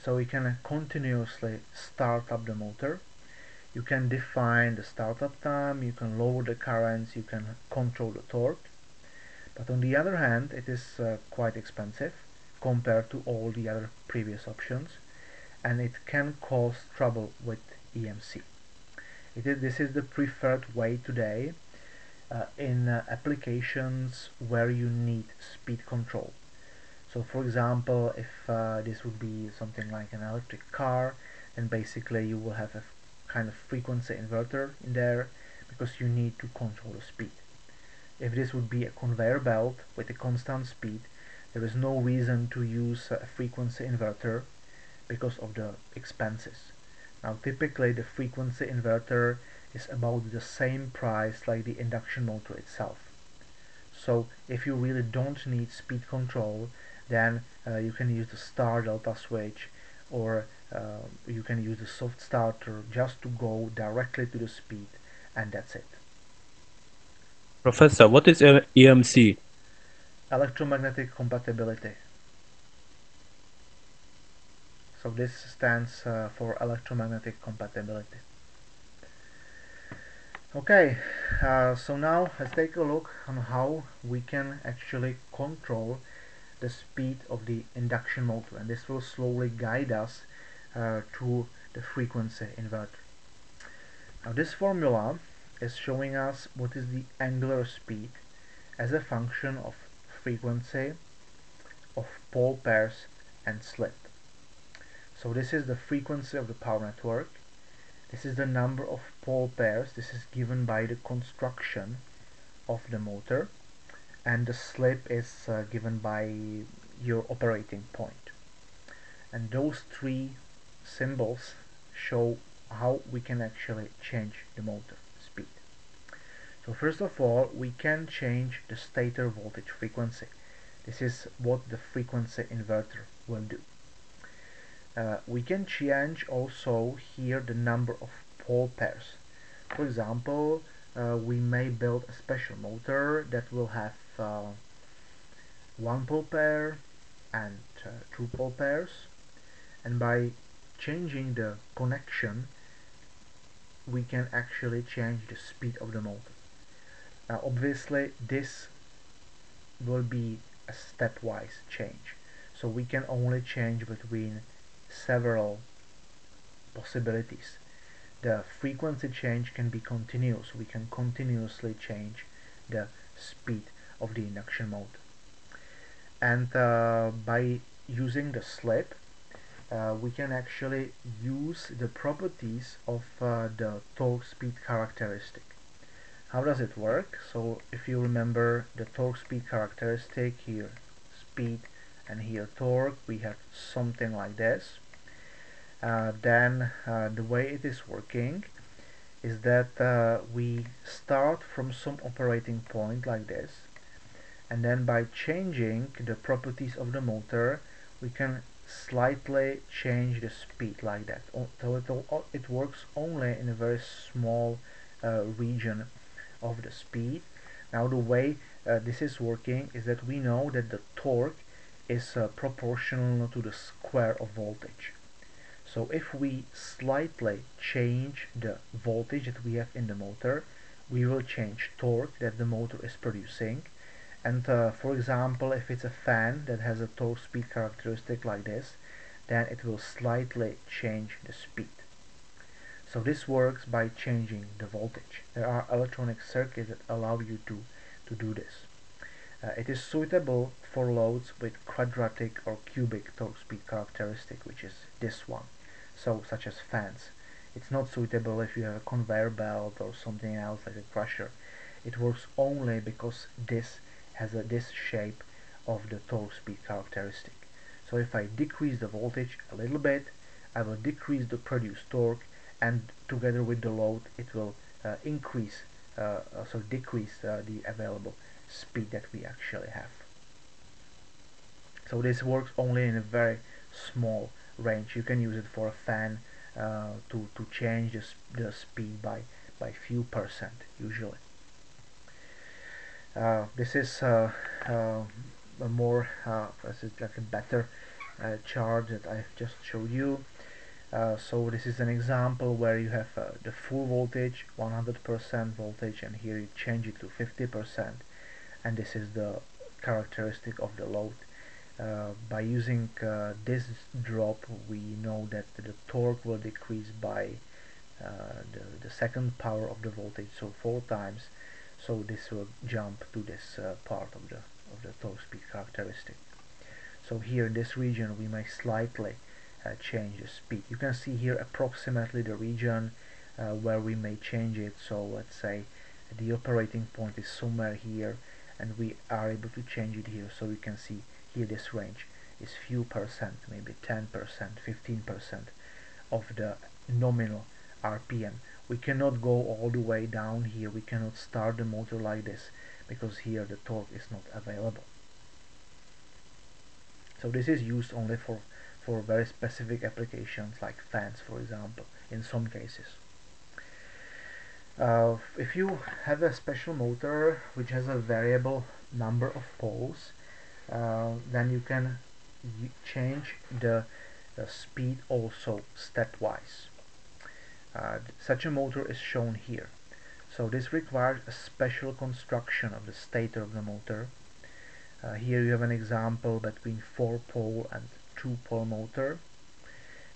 So you can continuously start up the motor. You can define the startup time you can lower the currents you can control the torque. But on the other hand it is uh, quite expensive compared to all the other previous options and it can cause trouble with EMC. this is the preferred way today in uh, applications where you need speed control. So for example, if uh, this would be something like an electric car, then basically you will have a kind of frequency inverter in there because you need to control the speed. If this would be a conveyor belt with a constant speed, there is no reason to use a frequency inverter because of the expenses. Now typically the frequency inverter is about the same price like the induction motor itself. So if you really don't need speed control then uh, you can use the star delta switch or uh, you can use the soft starter just to go directly to the speed and that's it. Professor, what is EMC? Electromagnetic compatibility. So this stands uh, for electromagnetic compatibility. Okay, uh, so now let's take a look on how we can actually control the speed of the induction motor and this will slowly guide us uh, to the frequency inverter. Now this formula is showing us what is the angular speed as a function of frequency of pole pairs and slip. So this is the frequency of the power network. This is the number of pole pairs. This is given by the construction of the motor. And the slip is uh, given by your operating point. And those three symbols show how we can actually change the motor. Speed. So first of all, we can change the stator voltage frequency. This is what the frequency inverter will do. Uh, we can change also here the number of pole pairs. For example, uh, we may build a special motor that will have uh, one pole pair and uh, two pole pairs and by changing the connection we can actually change the speed of the motor. Now obviously this will be a stepwise change. So we can only change between several possibilities. The frequency change can be continuous. We can continuously change the speed of the induction motor. And uh, by using the slip, uh, we can actually use the properties of uh, the torque speed characteristic. How does it work? So if you remember the torque speed characteristic here, speed and here torque, we have something like this. Uh, then uh, the way it is working is that uh, we start from some operating point like this and then by changing the properties of the motor we can slightly change the speed like that so it, it works only in a very small uh, region of the speed. Now the way uh, this is working is that we know that the torque is uh, proportional to the square of voltage. So if we slightly change the voltage that we have in the motor, we will change torque that the motor is producing. And uh, for example, if it's a fan that has a torque speed characteristic like this, then it will slightly change the speed. So this works by changing the voltage. There are electronic circuits that allow you to, to do this. Uh, it is suitable for loads with quadratic or cubic torque speed characteristic, which is this one. So, such as fans. It's not suitable if you have a conveyor belt or something else like a crusher. It works only because this has a, this shape of the torque speed characteristic. So if I decrease the voltage a little bit, I will decrease the produced torque and together with the load it will uh, increase, uh, so decrease uh, the available speed that we actually have. So this works only in a very small range. You can use it for a fan uh, to, to change the, the speed by, by few percent usually. Uh, this is uh, uh a more, uh, this is like a better uh, chart that I just showed you. so this is an example where you have the full voltage, 100% voltage, and here you change it to 50%, and this is the characteristic of the load. Uh, by using uh, this drop we know that the torque will decrease by uh, the, the second power of the voltage so four times. So this will jump to this uh, part of the of the torque speed characteristic. So here in this region we may slightly uh, change the speed. You can see here approximately the region where we may change it. So let's say the operating point is somewhere here and we are able to change it here. So we can see this range is few percent, maybe 10%, 15% of the nominal RPM. We cannot go all the way down here, we cannot start the motor like this because here the torque is not available. So this is used only for, for very specific applications like fans for example in some cases. Uh, if you have a special motor which has a variable number of poles uh, then you can change the, speed also stepwise. Uh, such a motor is shown here. So this requires a special construction of the stator of the motor. Uh, here you have an example between 4-pole and 2-pole motor.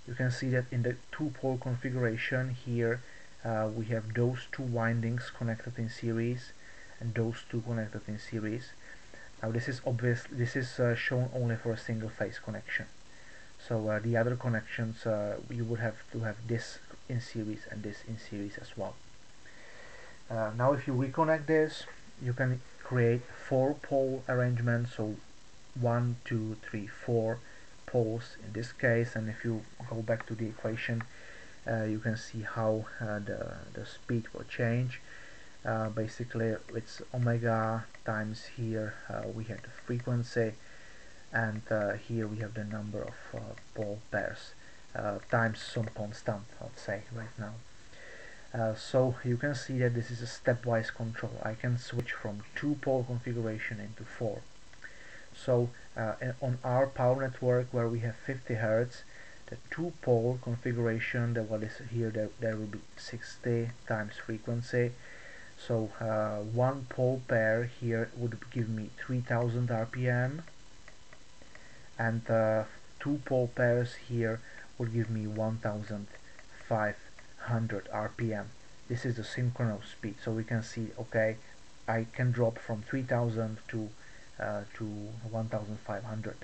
You can see that in the 2-pole configuration here uh, we have those two windings connected in series and those two connected in series now this is obvious this is uh, shown only for a single phase connection. So uh, the other connections uh, you would have to have this in series and this in series as well. Uh, now if you reconnect this you can create four pole arrangement so one two three four poles in this case. And if you go back to the equation uh, you can see how the, the speed will change uh, basically it's omega times here uh, we have the frequency and uh, here we have the number of uh, pole pairs uh, times some constant let's say right now. Uh, so you can see that this is a stepwise control. I can switch from two pole configuration into four. So on our power network where we have 50 Hertz the two pole configuration that what is here there, there will be 60 times frequency so uh, one pole pair here would give me 3000 rpm and uh, two pole pairs here would give me 1500 rpm this is the synchronous speed so we can see okay I can drop from 3000 to uh, to 1500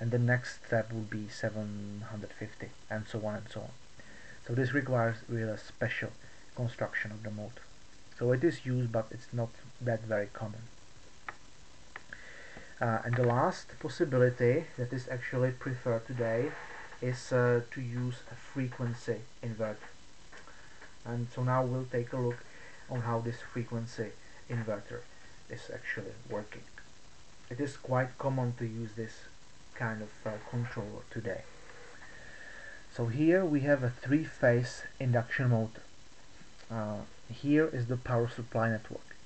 and the next step would be 750 and so on and so on. So this requires really a special construction of the motor so it is used but it's not that very common. Uh, and the last possibility that is actually preferred today is uh, to use a frequency inverter. And so now we'll take a look on how this frequency inverter is actually working. It is quite common to use this kind of uh, controller today. So here we have a three-phase induction motor. Uh, here is the power supply network.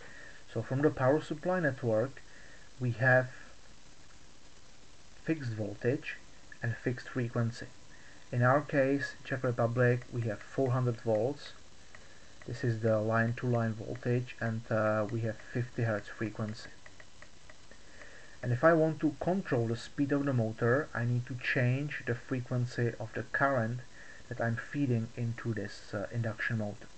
So from the power supply network we have fixed voltage and fixed frequency. In our case Czech Republic we have 400 volts. This is the line to line voltage and uh, we have 50 Hertz frequency. And if I want to control the speed of the motor I need to change the frequency of the current that I'm feeding into this uh, induction motor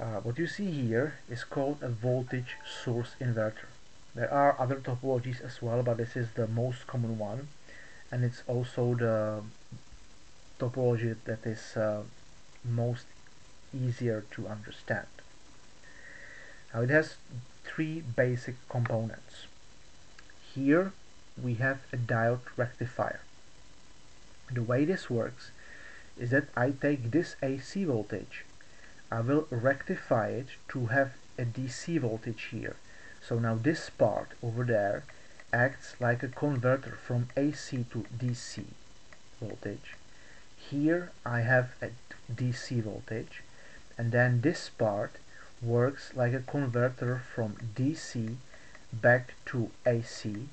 uh, what you see here is called a voltage source inverter. There are other topologies as well, but this is the most common one, and it's also the topology that is uh, most easier to understand. Now it has three basic components. Here we have a diode rectifier. The way this works is that I take this AC voltage, I will rectify it to have a DC voltage here. So now this part over there acts like a converter from AC to DC voltage. Here I have a DC voltage and then this part works like a converter from DC back to AC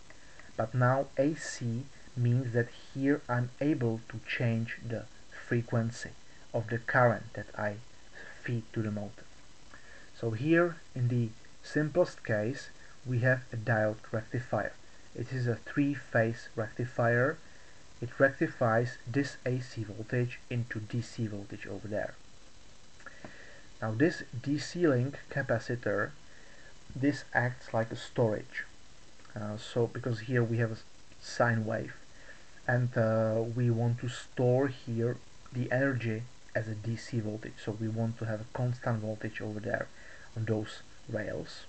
but now AC means that here I'm able to change the frequency of the current that I feed to the motor. So here in the simplest case we have a diode rectifier. It is a three-phase rectifier. It rectifies this AC voltage into DC voltage over there. Now this DC link capacitor, this acts like a storage. Uh, so because here we have a sine wave and uh, we want to store here the energy as a DC voltage so we want to have a constant voltage over there on those rails.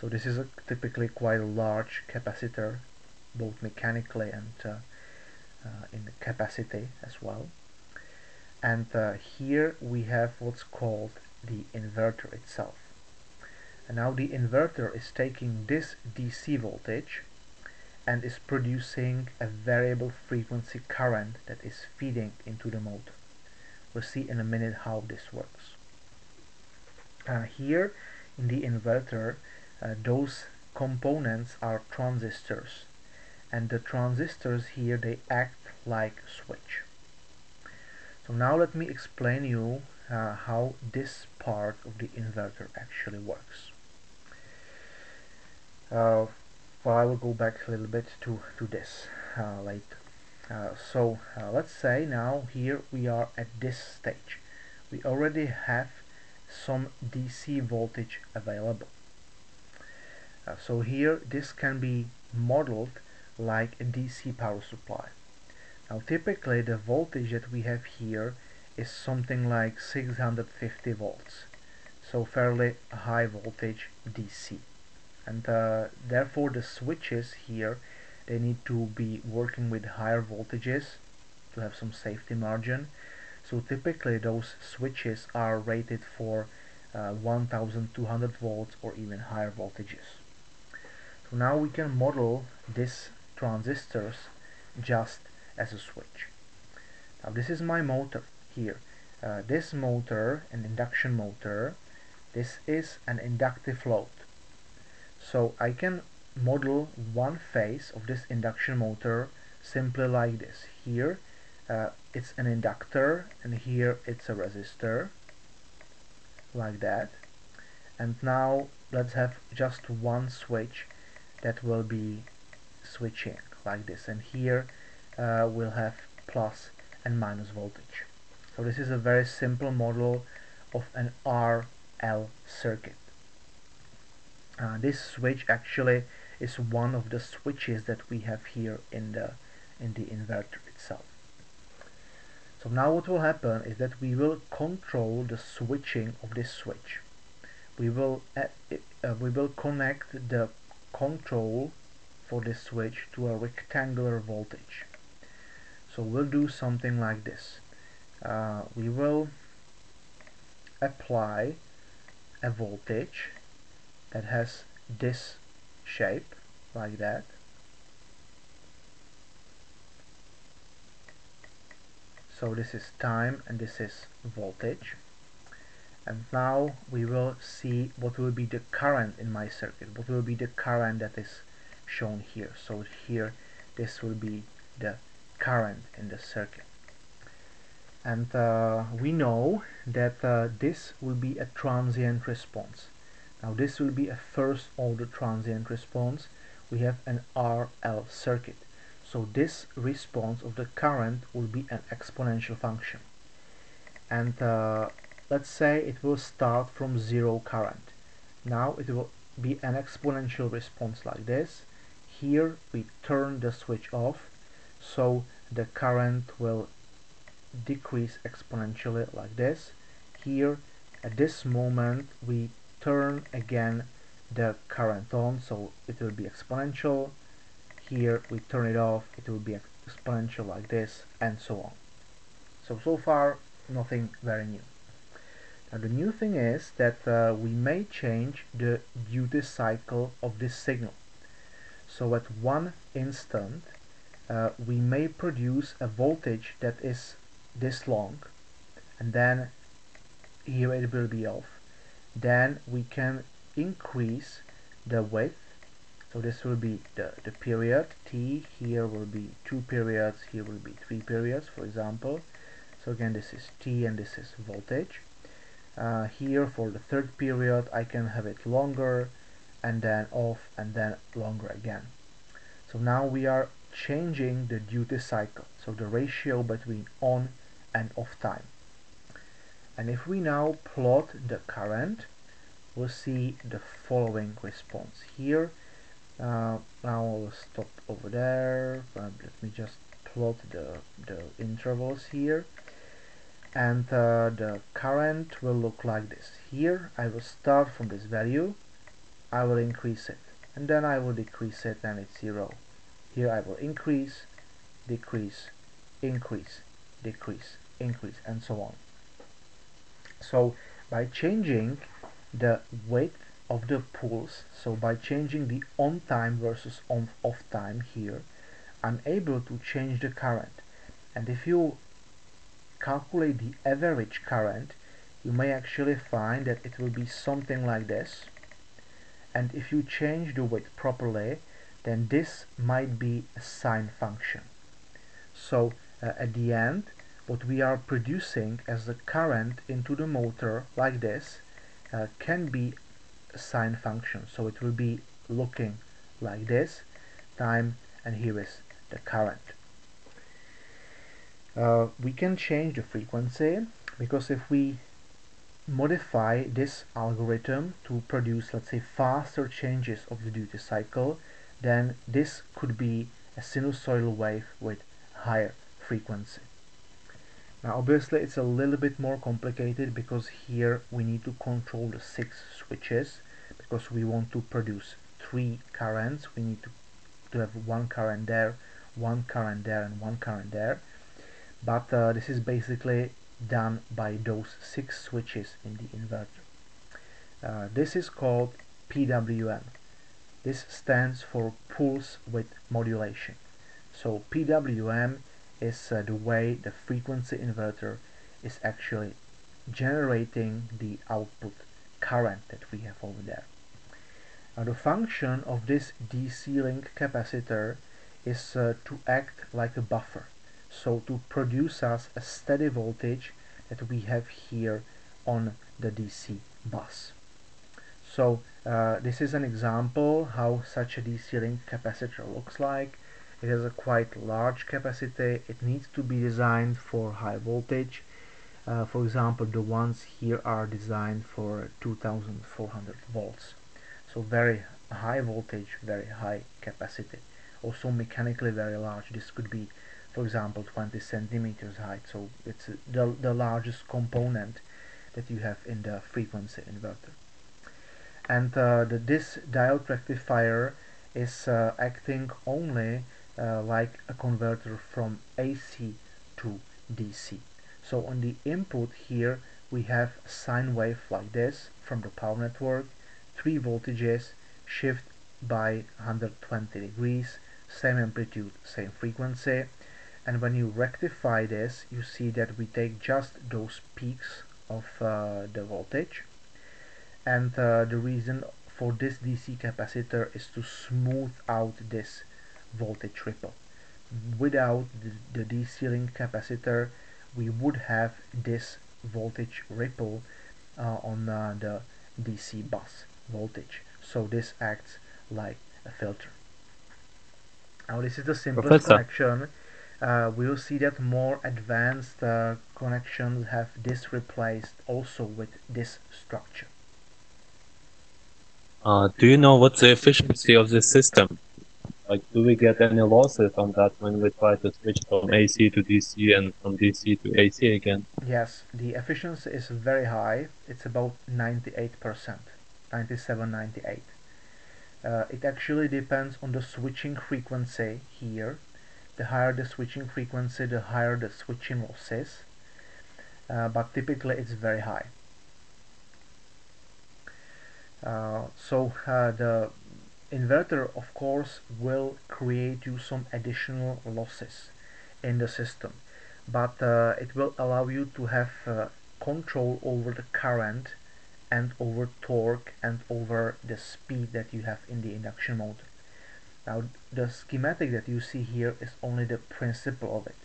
So this is a typically quite a large capacitor both mechanically and uh, uh, in the capacity as well. And uh, here we have what's called the inverter itself. And now the inverter is taking this DC voltage and is producing a variable frequency current that is feeding into the motor. We'll see in a minute how this works. Uh, here in the inverter uh, those components are transistors and the transistors here they act like switch. So now let me explain you uh, how this part of the inverter actually works. Uh, well, I will go back a little bit to, to this uh, later. Uh, so uh, let's say now here we are at this stage. We already have some DC voltage available. Uh, so here this can be modeled like a DC power supply. Now typically the voltage that we have here is something like 650 volts. So fairly high voltage DC. And uh, therefore the switches here they need to be working with higher voltages to have some safety margin. So typically those switches are rated for uh, 1200 volts or even higher voltages. So now we can model these transistors just as a switch. Now this is my motor here. Uh, this motor, an induction motor, this is an inductive load. So I can model one phase of this induction motor simply like this. Here uh, it's an inductor and here it's a resistor like that. And now let's have just one switch that will be switching like this and here uh, we'll have plus and minus voltage. So this is a very simple model of an RL circuit. Uh, this switch actually is one of the switches that we have here in the in the inverter itself. So now what will happen is that we will control the switching of this switch. We will uh, uh, we will connect the control for this switch to a rectangular voltage. So we'll do something like this. Uh, we will apply a voltage that has this shape like that. So this is time and this is voltage. And now we will see what will be the current in my circuit. What will be the current that is shown here? So here this will be the current in the circuit. And uh, we know that uh, this will be a transient response now this will be a first order transient response. We have an RL circuit. So this response of the current will be an exponential function. And uh, let's say it will start from zero current. Now it will be an exponential response like this. Here we turn the switch off. So the current will decrease exponentially like this. Here at this moment we turn again the current on so it will be exponential. Here we turn it off it will be exponential like this and so on. So so far nothing very new. Now the new thing is that uh, we may change the duty cycle of this signal. So at one instant uh, we may produce a voltage that is this long and then here it will be off then we can increase the width. So this will be the, the period. T here will be two periods here will be three periods for example. So again this is t and this is voltage. Uh, here for the third period I can have it longer and then off and then longer again. So now we are changing the duty cycle. So the ratio between on and off time and if we now plot the current we'll see the following response. Here uh, now I'll stop over there uh, let me just plot the, the intervals here. And uh, the current will look like this. Here I will start from this value. I will increase it. And then I will decrease it and it's zero. Here I will increase decrease increase decrease increase and so on so by changing the width of the pulse so by changing the on time versus on off time here I'm able to change the current. And if you calculate the average current you may actually find that it will be something like this. And if you change the width properly then this might be a sine function. So uh, at the end what we are producing as the current into the motor like this uh, can be a sine function. So it will be looking like this time and here is the current. Uh, we can change the frequency because if we modify this algorithm to produce let's say faster changes of the duty cycle then this could be a sinusoidal wave with higher frequency now obviously it's a little bit more complicated because here we need to control the six switches because we want to produce three currents. We need to, to have one current there, one current there and one current there. But uh, this is basically done by those six switches in the inverter. Uh, this is called PWM. This stands for pulse width modulation. So PWM is uh, the way the frequency inverter is actually generating the output current that we have over there. Now the function of this DC link capacitor is uh, to act like a buffer so to produce us a steady voltage that we have here on the DC bus. So uh, this is an example how such a DC link capacitor looks like it has a quite large capacity. It needs to be designed for high voltage. Uh, for example the ones here are designed for 2400 volts. So very high voltage very high capacity. Also mechanically very large. This could be for example 20 centimeters height. So it's the, the largest component that you have in the frequency inverter. And uh, the, this diode rectifier is uh, acting only uh, like a converter from AC to DC. So on the input here we have a sine wave like this from the power network, three voltages, shift by 120 degrees, same amplitude, same frequency. And when you rectify this, you see that we take just those peaks of uh, the voltage. And uh, the reason for this DC capacitor is to smooth out this voltage ripple. Without the, the DC link capacitor, we would have this voltage ripple uh, on uh, the DC bus voltage. So this acts like a filter. Now this is the simplest Professor. connection. Uh, we'll see that more advanced uh, connections have this replaced also with this structure. Uh, do you know what's the efficiency of this system? Like, do we get any losses on that when we try to switch from AC to DC and from DC to AC again? Yes, the efficiency is very high. It's about 98%, 97, 98. uh, it actually depends on the switching frequency here the higher the switching frequency the higher the switching losses uh, but typically it's very high uh, so uh, the inverter of course will create you some additional losses in the system but uh, it will allow you to have uh, control over the current and over torque and over the speed that you have in the induction motor. Now the schematic that you see here is only the principle of it.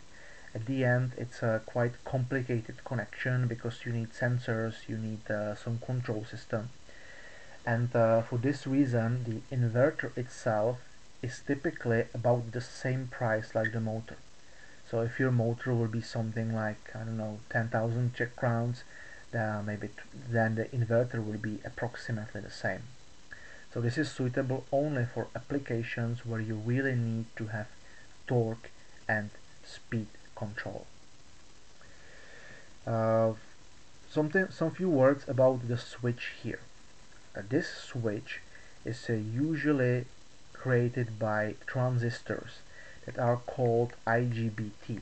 At the end it's a quite complicated connection because you need sensors, you need uh, some control system and uh, for this reason the inverter itself is typically about the same price like the motor. So if your motor will be something like I don't know 10,000 Czech crowns uh, maybe then the inverter will be approximately the same. So this is suitable only for applications where you really need to have torque and speed control. Uh, something, some few words about the switch here. This switch is uh, usually created by transistors that are called IGBT.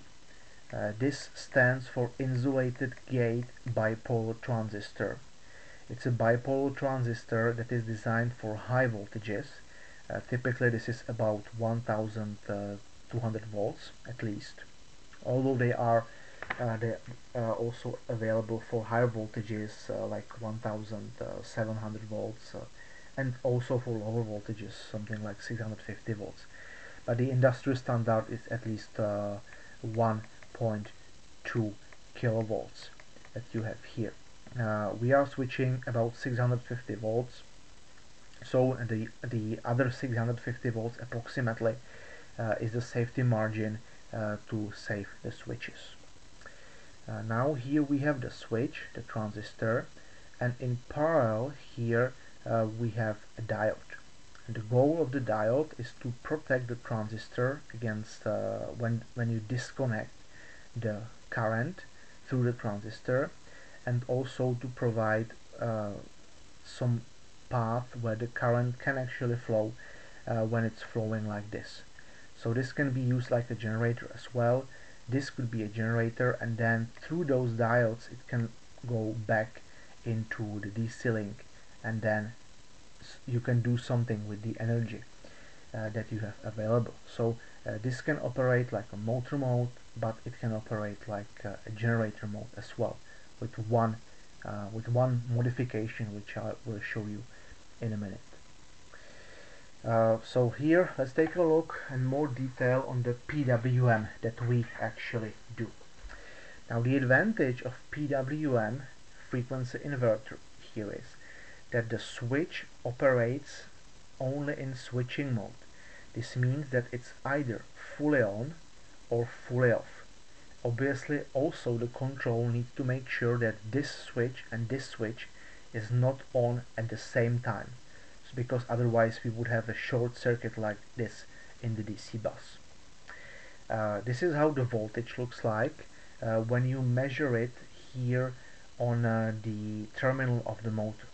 Uh, this stands for insulated gate bipolar transistor. It's a bipolar transistor that is designed for high voltages. Uh, typically this is about 1200 uh, volts at least. Although they are uh, they are also available for higher voltages uh, like 1700 volts and also for lower voltages something like 650 volts but the industrial standard is at least uh, 1 0.2 kilovolts that you have here. Uh, we are switching about 650 volts so the the other 650 volts approximately uh, is the safety margin uh, to save the switches. Uh, now here we have the switch, the transistor, and in parallel here uh, we have a diode. And the goal of the diode is to protect the transistor against uh, when when you disconnect the current through the transistor and also to provide uh, some path where the current can actually flow uh, when it's flowing like this. So this can be used like a generator as well. This could be a generator and then through those diodes it can go back into the DC link and then you can do something with the energy uh, that you have available. So uh, this can operate like a motor mode but it can operate like uh, a generator mode as well with one uh, with one modification which I will show you in a minute. Uh, so here let's take a look in more detail on the PWM that we actually do. Now the advantage of PWM frequency inverter here is that the switch operates only in switching mode. This means that it's either fully on or fully off. Obviously also the control needs to make sure that this switch and this switch is not on at the same time because otherwise we would have a short circuit like this in the DC bus. Uh, this is how the voltage looks like uh, when you measure it here on uh, the terminal of the motor.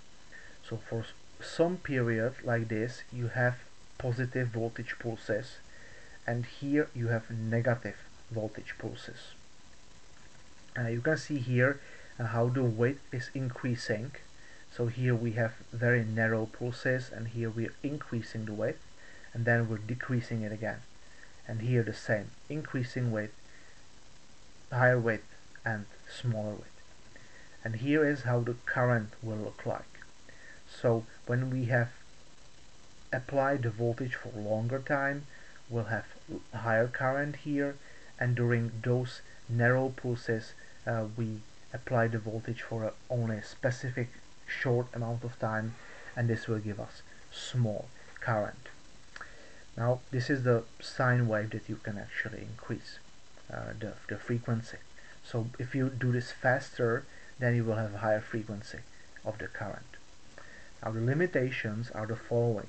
So for some period like this you have positive voltage pulses and here you have negative voltage pulses. Uh, you can see here uh, how the width is increasing so here we have very narrow pulses and here we're increasing the width and then we're decreasing it again. And here the same increasing width higher width and smaller width. And here is how the current will look like. So when we have applied the voltage for longer time we will have higher current here and during those narrow pulses uh, we apply the voltage for a, only a specific short amount of time and this will give us small current. Now this is the sine wave that you can actually increase uh, the, the frequency. So if you do this faster then you will have a higher frequency of the current. Now the limitations are the following.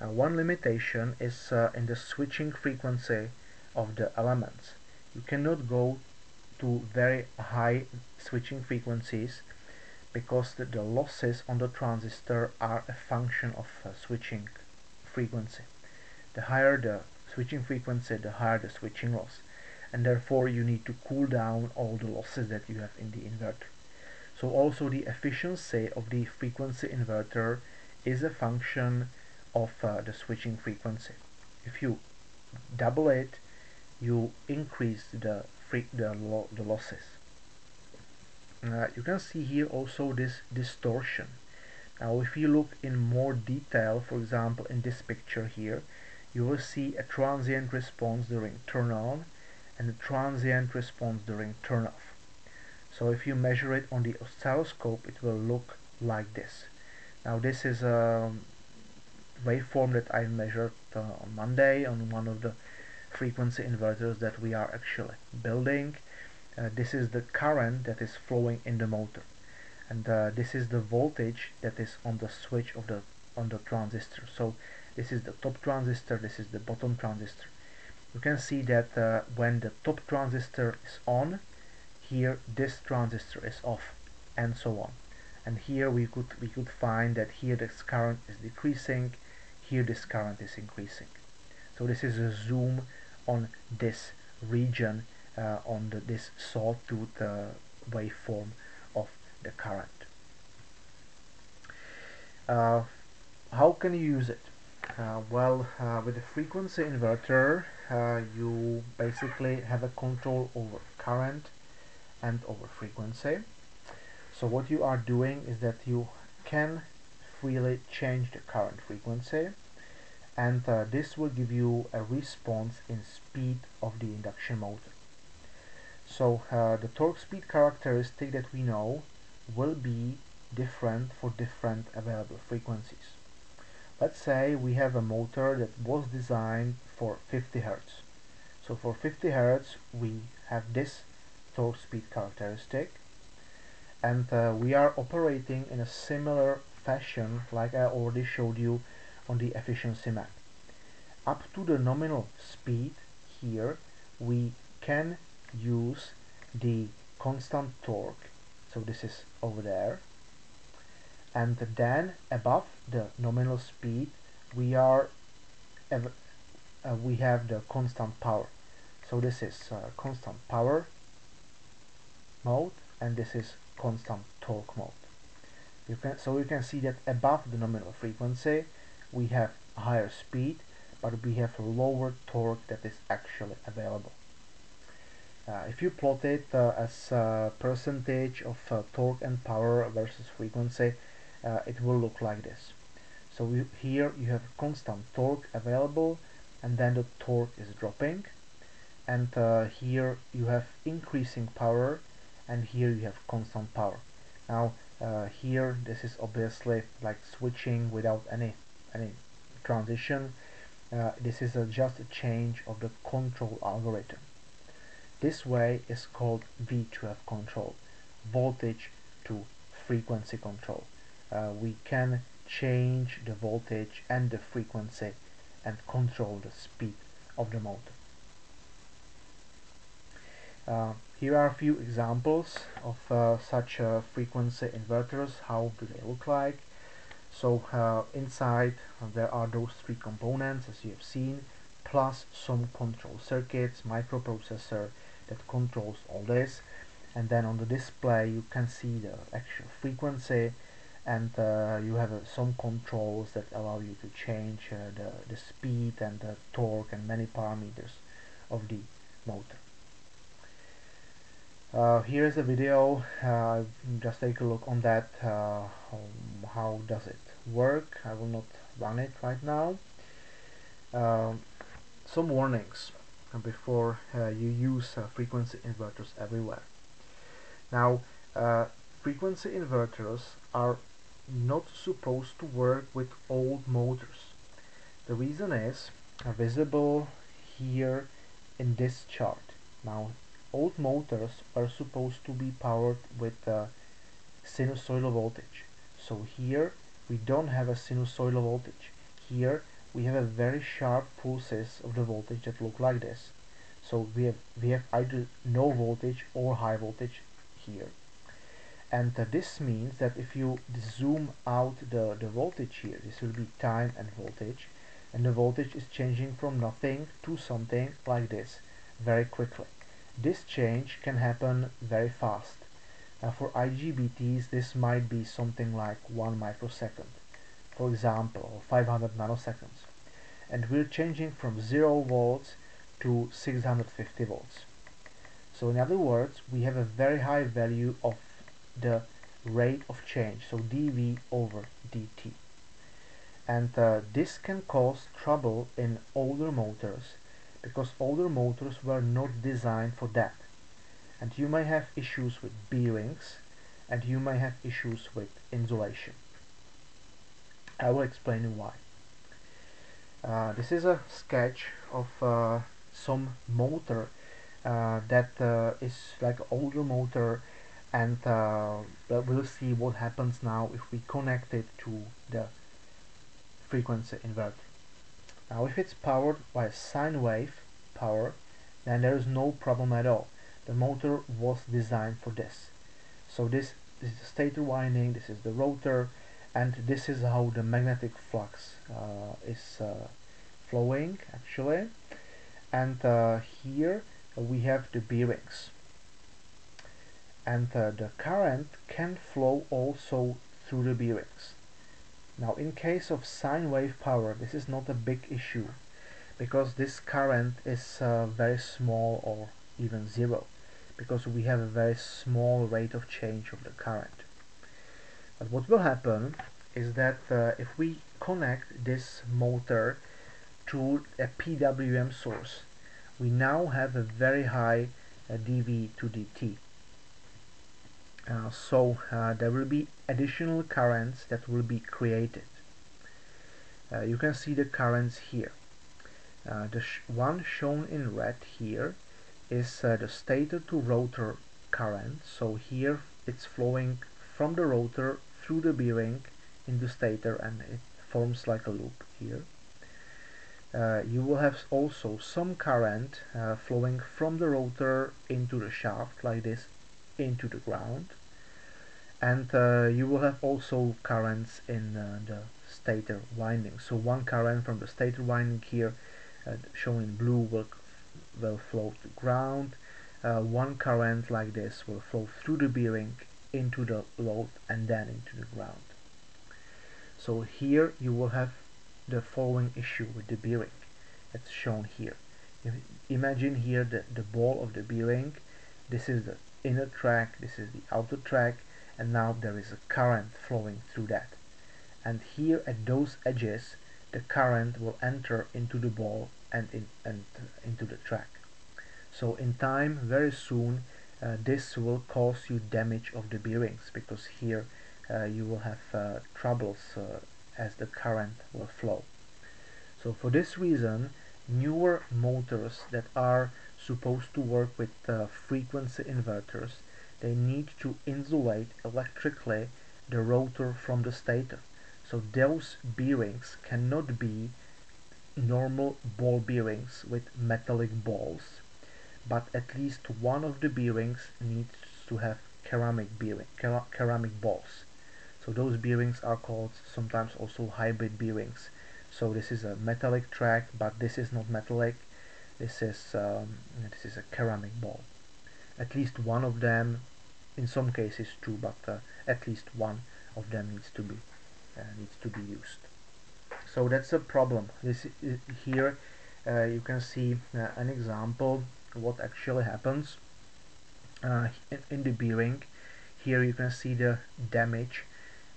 Now one limitation is uh, in the switching frequency of the elements. You cannot go to very high switching frequencies because the, the losses on the transistor are a function of uh, switching frequency. The higher the switching frequency, the higher the switching loss. And therefore you need to cool down all the losses that you have in the inverter. So also the efficiency of the frequency inverter is a function of uh, the switching frequency. If you double it, you increase the the, lo the losses. Uh, you can see here also this distortion. Now if you look in more detail, for example in this picture here, you will see a transient response during turn on and a transient response during turn off. So if you measure it on the oscilloscope, it will look like this. Now this is a waveform that I measured uh, on Monday on one of the frequency inverters that we are actually building. Uh, this is the current that is flowing in the motor. And uh, this is the voltage that is on the switch of the on the transistor. So this is the top transistor this is the bottom transistor. You can see that uh, when the top transistor is on here this transistor is off and so on. And here we could we could find that here this current is decreasing here this current is increasing. So this is a zoom on this region uh, on the, this sawtooth uh, waveform of the current uh, how can you use it uh, well uh, with a frequency inverter uh, you basically have a control over current and over frequency. So what you are doing is that you can freely change the current frequency and uh, this will give you a response in speed of the induction motor. So uh, the torque speed characteristic that we know will be different for different available frequencies. Let's say we have a motor that was designed for 50 Hz. So for 50 Hz we have this torque speed characteristic and uh, we are operating in a similar fashion like I already showed you on the efficiency map. Up to the nominal speed here we can use the constant torque so this is over there and then above the nominal speed we are uh, we have the constant power so this is uh, constant power mode and this is constant torque mode. You can, so you can see that above the nominal frequency we have higher speed but we have lower torque that is actually available. Uh, if you plot it uh, as a percentage of uh, torque and power versus frequency uh, it will look like this. So we, here you have constant torque available and then the torque is dropping. And uh, here you have increasing power and here you have constant power. Now uh, here this is obviously like switching without any any transition. Uh, this is a, just a change of the control algorithm this way is called V2F control voltage to frequency control uh, we can change the voltage and the frequency and control the speed of the motor uh, here are a few examples of uh, such uh, frequency inverters. How do they look like? So uh, inside uh, there are those three components as you have seen plus some control circuits, microprocessor that controls all this. And then on the display you can see the actual frequency and uh, you have uh, some controls that allow you to change the, the speed and the torque and many parameters of the motor. Uh, here is a video uh, just take a look on that uh, how does it work. I will not run it right now. Um, some warnings before uh, you use uh, frequency inverters everywhere. Now uh, frequency inverters are not supposed to work with old motors. The reason is visible here in this chart. Now old motors are supposed to be powered with uh, sinusoidal voltage. So here we don't have a sinusoidal voltage. Here we have a very sharp pulses of the voltage that look like this so we have we have either no voltage or high voltage here and uh, this means that if you zoom out the, the voltage here this will be time and voltage and the voltage is changing from nothing to something like this very quickly. This change can happen very fast. Uh, for IGBTs this might be something like 1 microsecond for example 500 nanoseconds. And we're changing from 0 volts to 650 volts. So in other words we have a very high value of the rate of change. So dV over dt. And uh, this can cause trouble in older motors because older motors were not designed for that. And you may have issues with bearings and you may have issues with insulation I will explain you why uh, this is a sketch of uh, some motor uh, that uh, is like older motor and uh, we'll see what happens now if we connect it to the frequency inverter. Now if it's powered by a sine wave power then there is no problem at all. The motor was designed for this. So this, this is the stator winding, this is the rotor and this is how the magnetic flux uh, is uh, flowing actually. And uh, here we have the bearings. And the current can flow also through the bearings. Now in case of sine wave power this is not a big issue because this current is uh, very small or even zero because we have a very small rate of change of the current but what will happen is that uh, if we connect this motor to a PWM source we now have a very high uh, dV to dt uh, so uh, there will be additional currents that will be created. Uh, you can see the currents here. Uh, the sh one shown in red here is the stator to rotor current. So here it's flowing from the rotor through the bearing in the stator and it forms like a loop here. Uh, you will have also some current uh, flowing from the rotor into the shaft like this into the ground. And uh, you will have also currents in uh, the stator winding. So one current from the stator winding here uh, shown in blue will, will flow to ground. Uh, one current like this will flow through the bearing into the load and then into the ground. So here you will have the following issue with the bearing it's shown here. Imagine here the, the ball of the bearing this is the inner track this is the outer track and now there is a current flowing through that. And here at those edges the current will enter into the ball and, in, and into the track. So in time very soon this will cause you damage of the bearings because here uh, you will have uh, troubles uh, as the current will flow. So for this reason newer motors that are supposed to work with uh, frequency inverters they need to insulate electrically the rotor from the stator. So those bearings cannot be normal ball bearings with metallic balls but at least one of the bearings needs to have ceramic bearing ceramic balls. So those bearings are called sometimes also hybrid bearings. So this is a metallic track but this is not metallic. This is um, this is a ceramic ball. At least one of them in some cases two but uh, at least one of them needs to be uh, needs to be used. So that's a problem. This here uh, you can see uh, an example what actually happens. Uh, in, in, the bearing here you can see the damage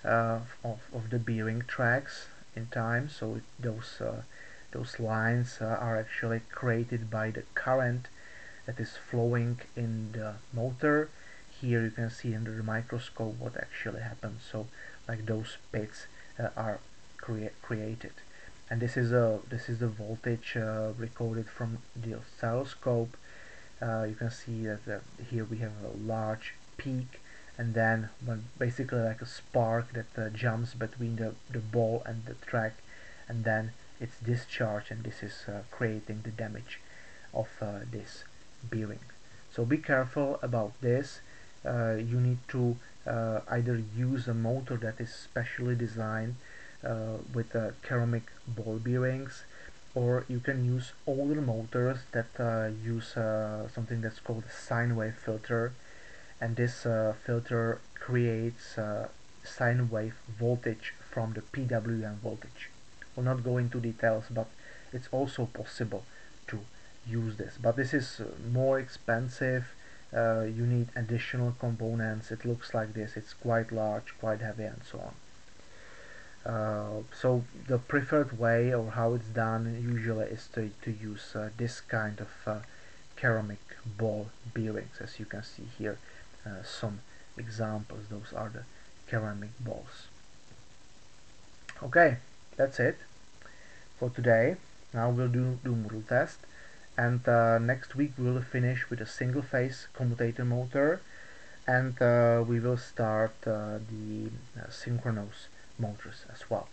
uh, of, of the bearing tracks in time. So it, those uh, those lines uh, are actually created by the current that is flowing in the motor. Here you can see under the microscope what actually happens so like those pits uh, are crea created. And this is a this is the voltage uh, recorded from the oscilloscope uh, you can see that here we have a large peak and then basically like a spark that uh, jumps between the, the ball and the track and then it's discharged and this is uh, creating the damage of uh, this bearing. So be careful about this. Uh, you need to uh, either use a motor that is specially designed with ceramic ball bearings or you can use older motors that uh, use uh, something that's called a sine wave filter. And this uh, filter creates uh, sine wave voltage from the PWM voltage. We'll not go into details but it's also possible to use this. But this is more expensive. Uh, you need additional components. It looks like this. It's quite large quite heavy and so on uh, so the preferred way or how it's done usually is to, to use uh, this kind of uh, ceramic ball bearings as you can see here. Uh, some examples those are the ceramic balls. Okay that's it for today. Now we'll do, do model test. And uh, next week we will finish with a single phase commutator motor. And we will start the synchronous motors as well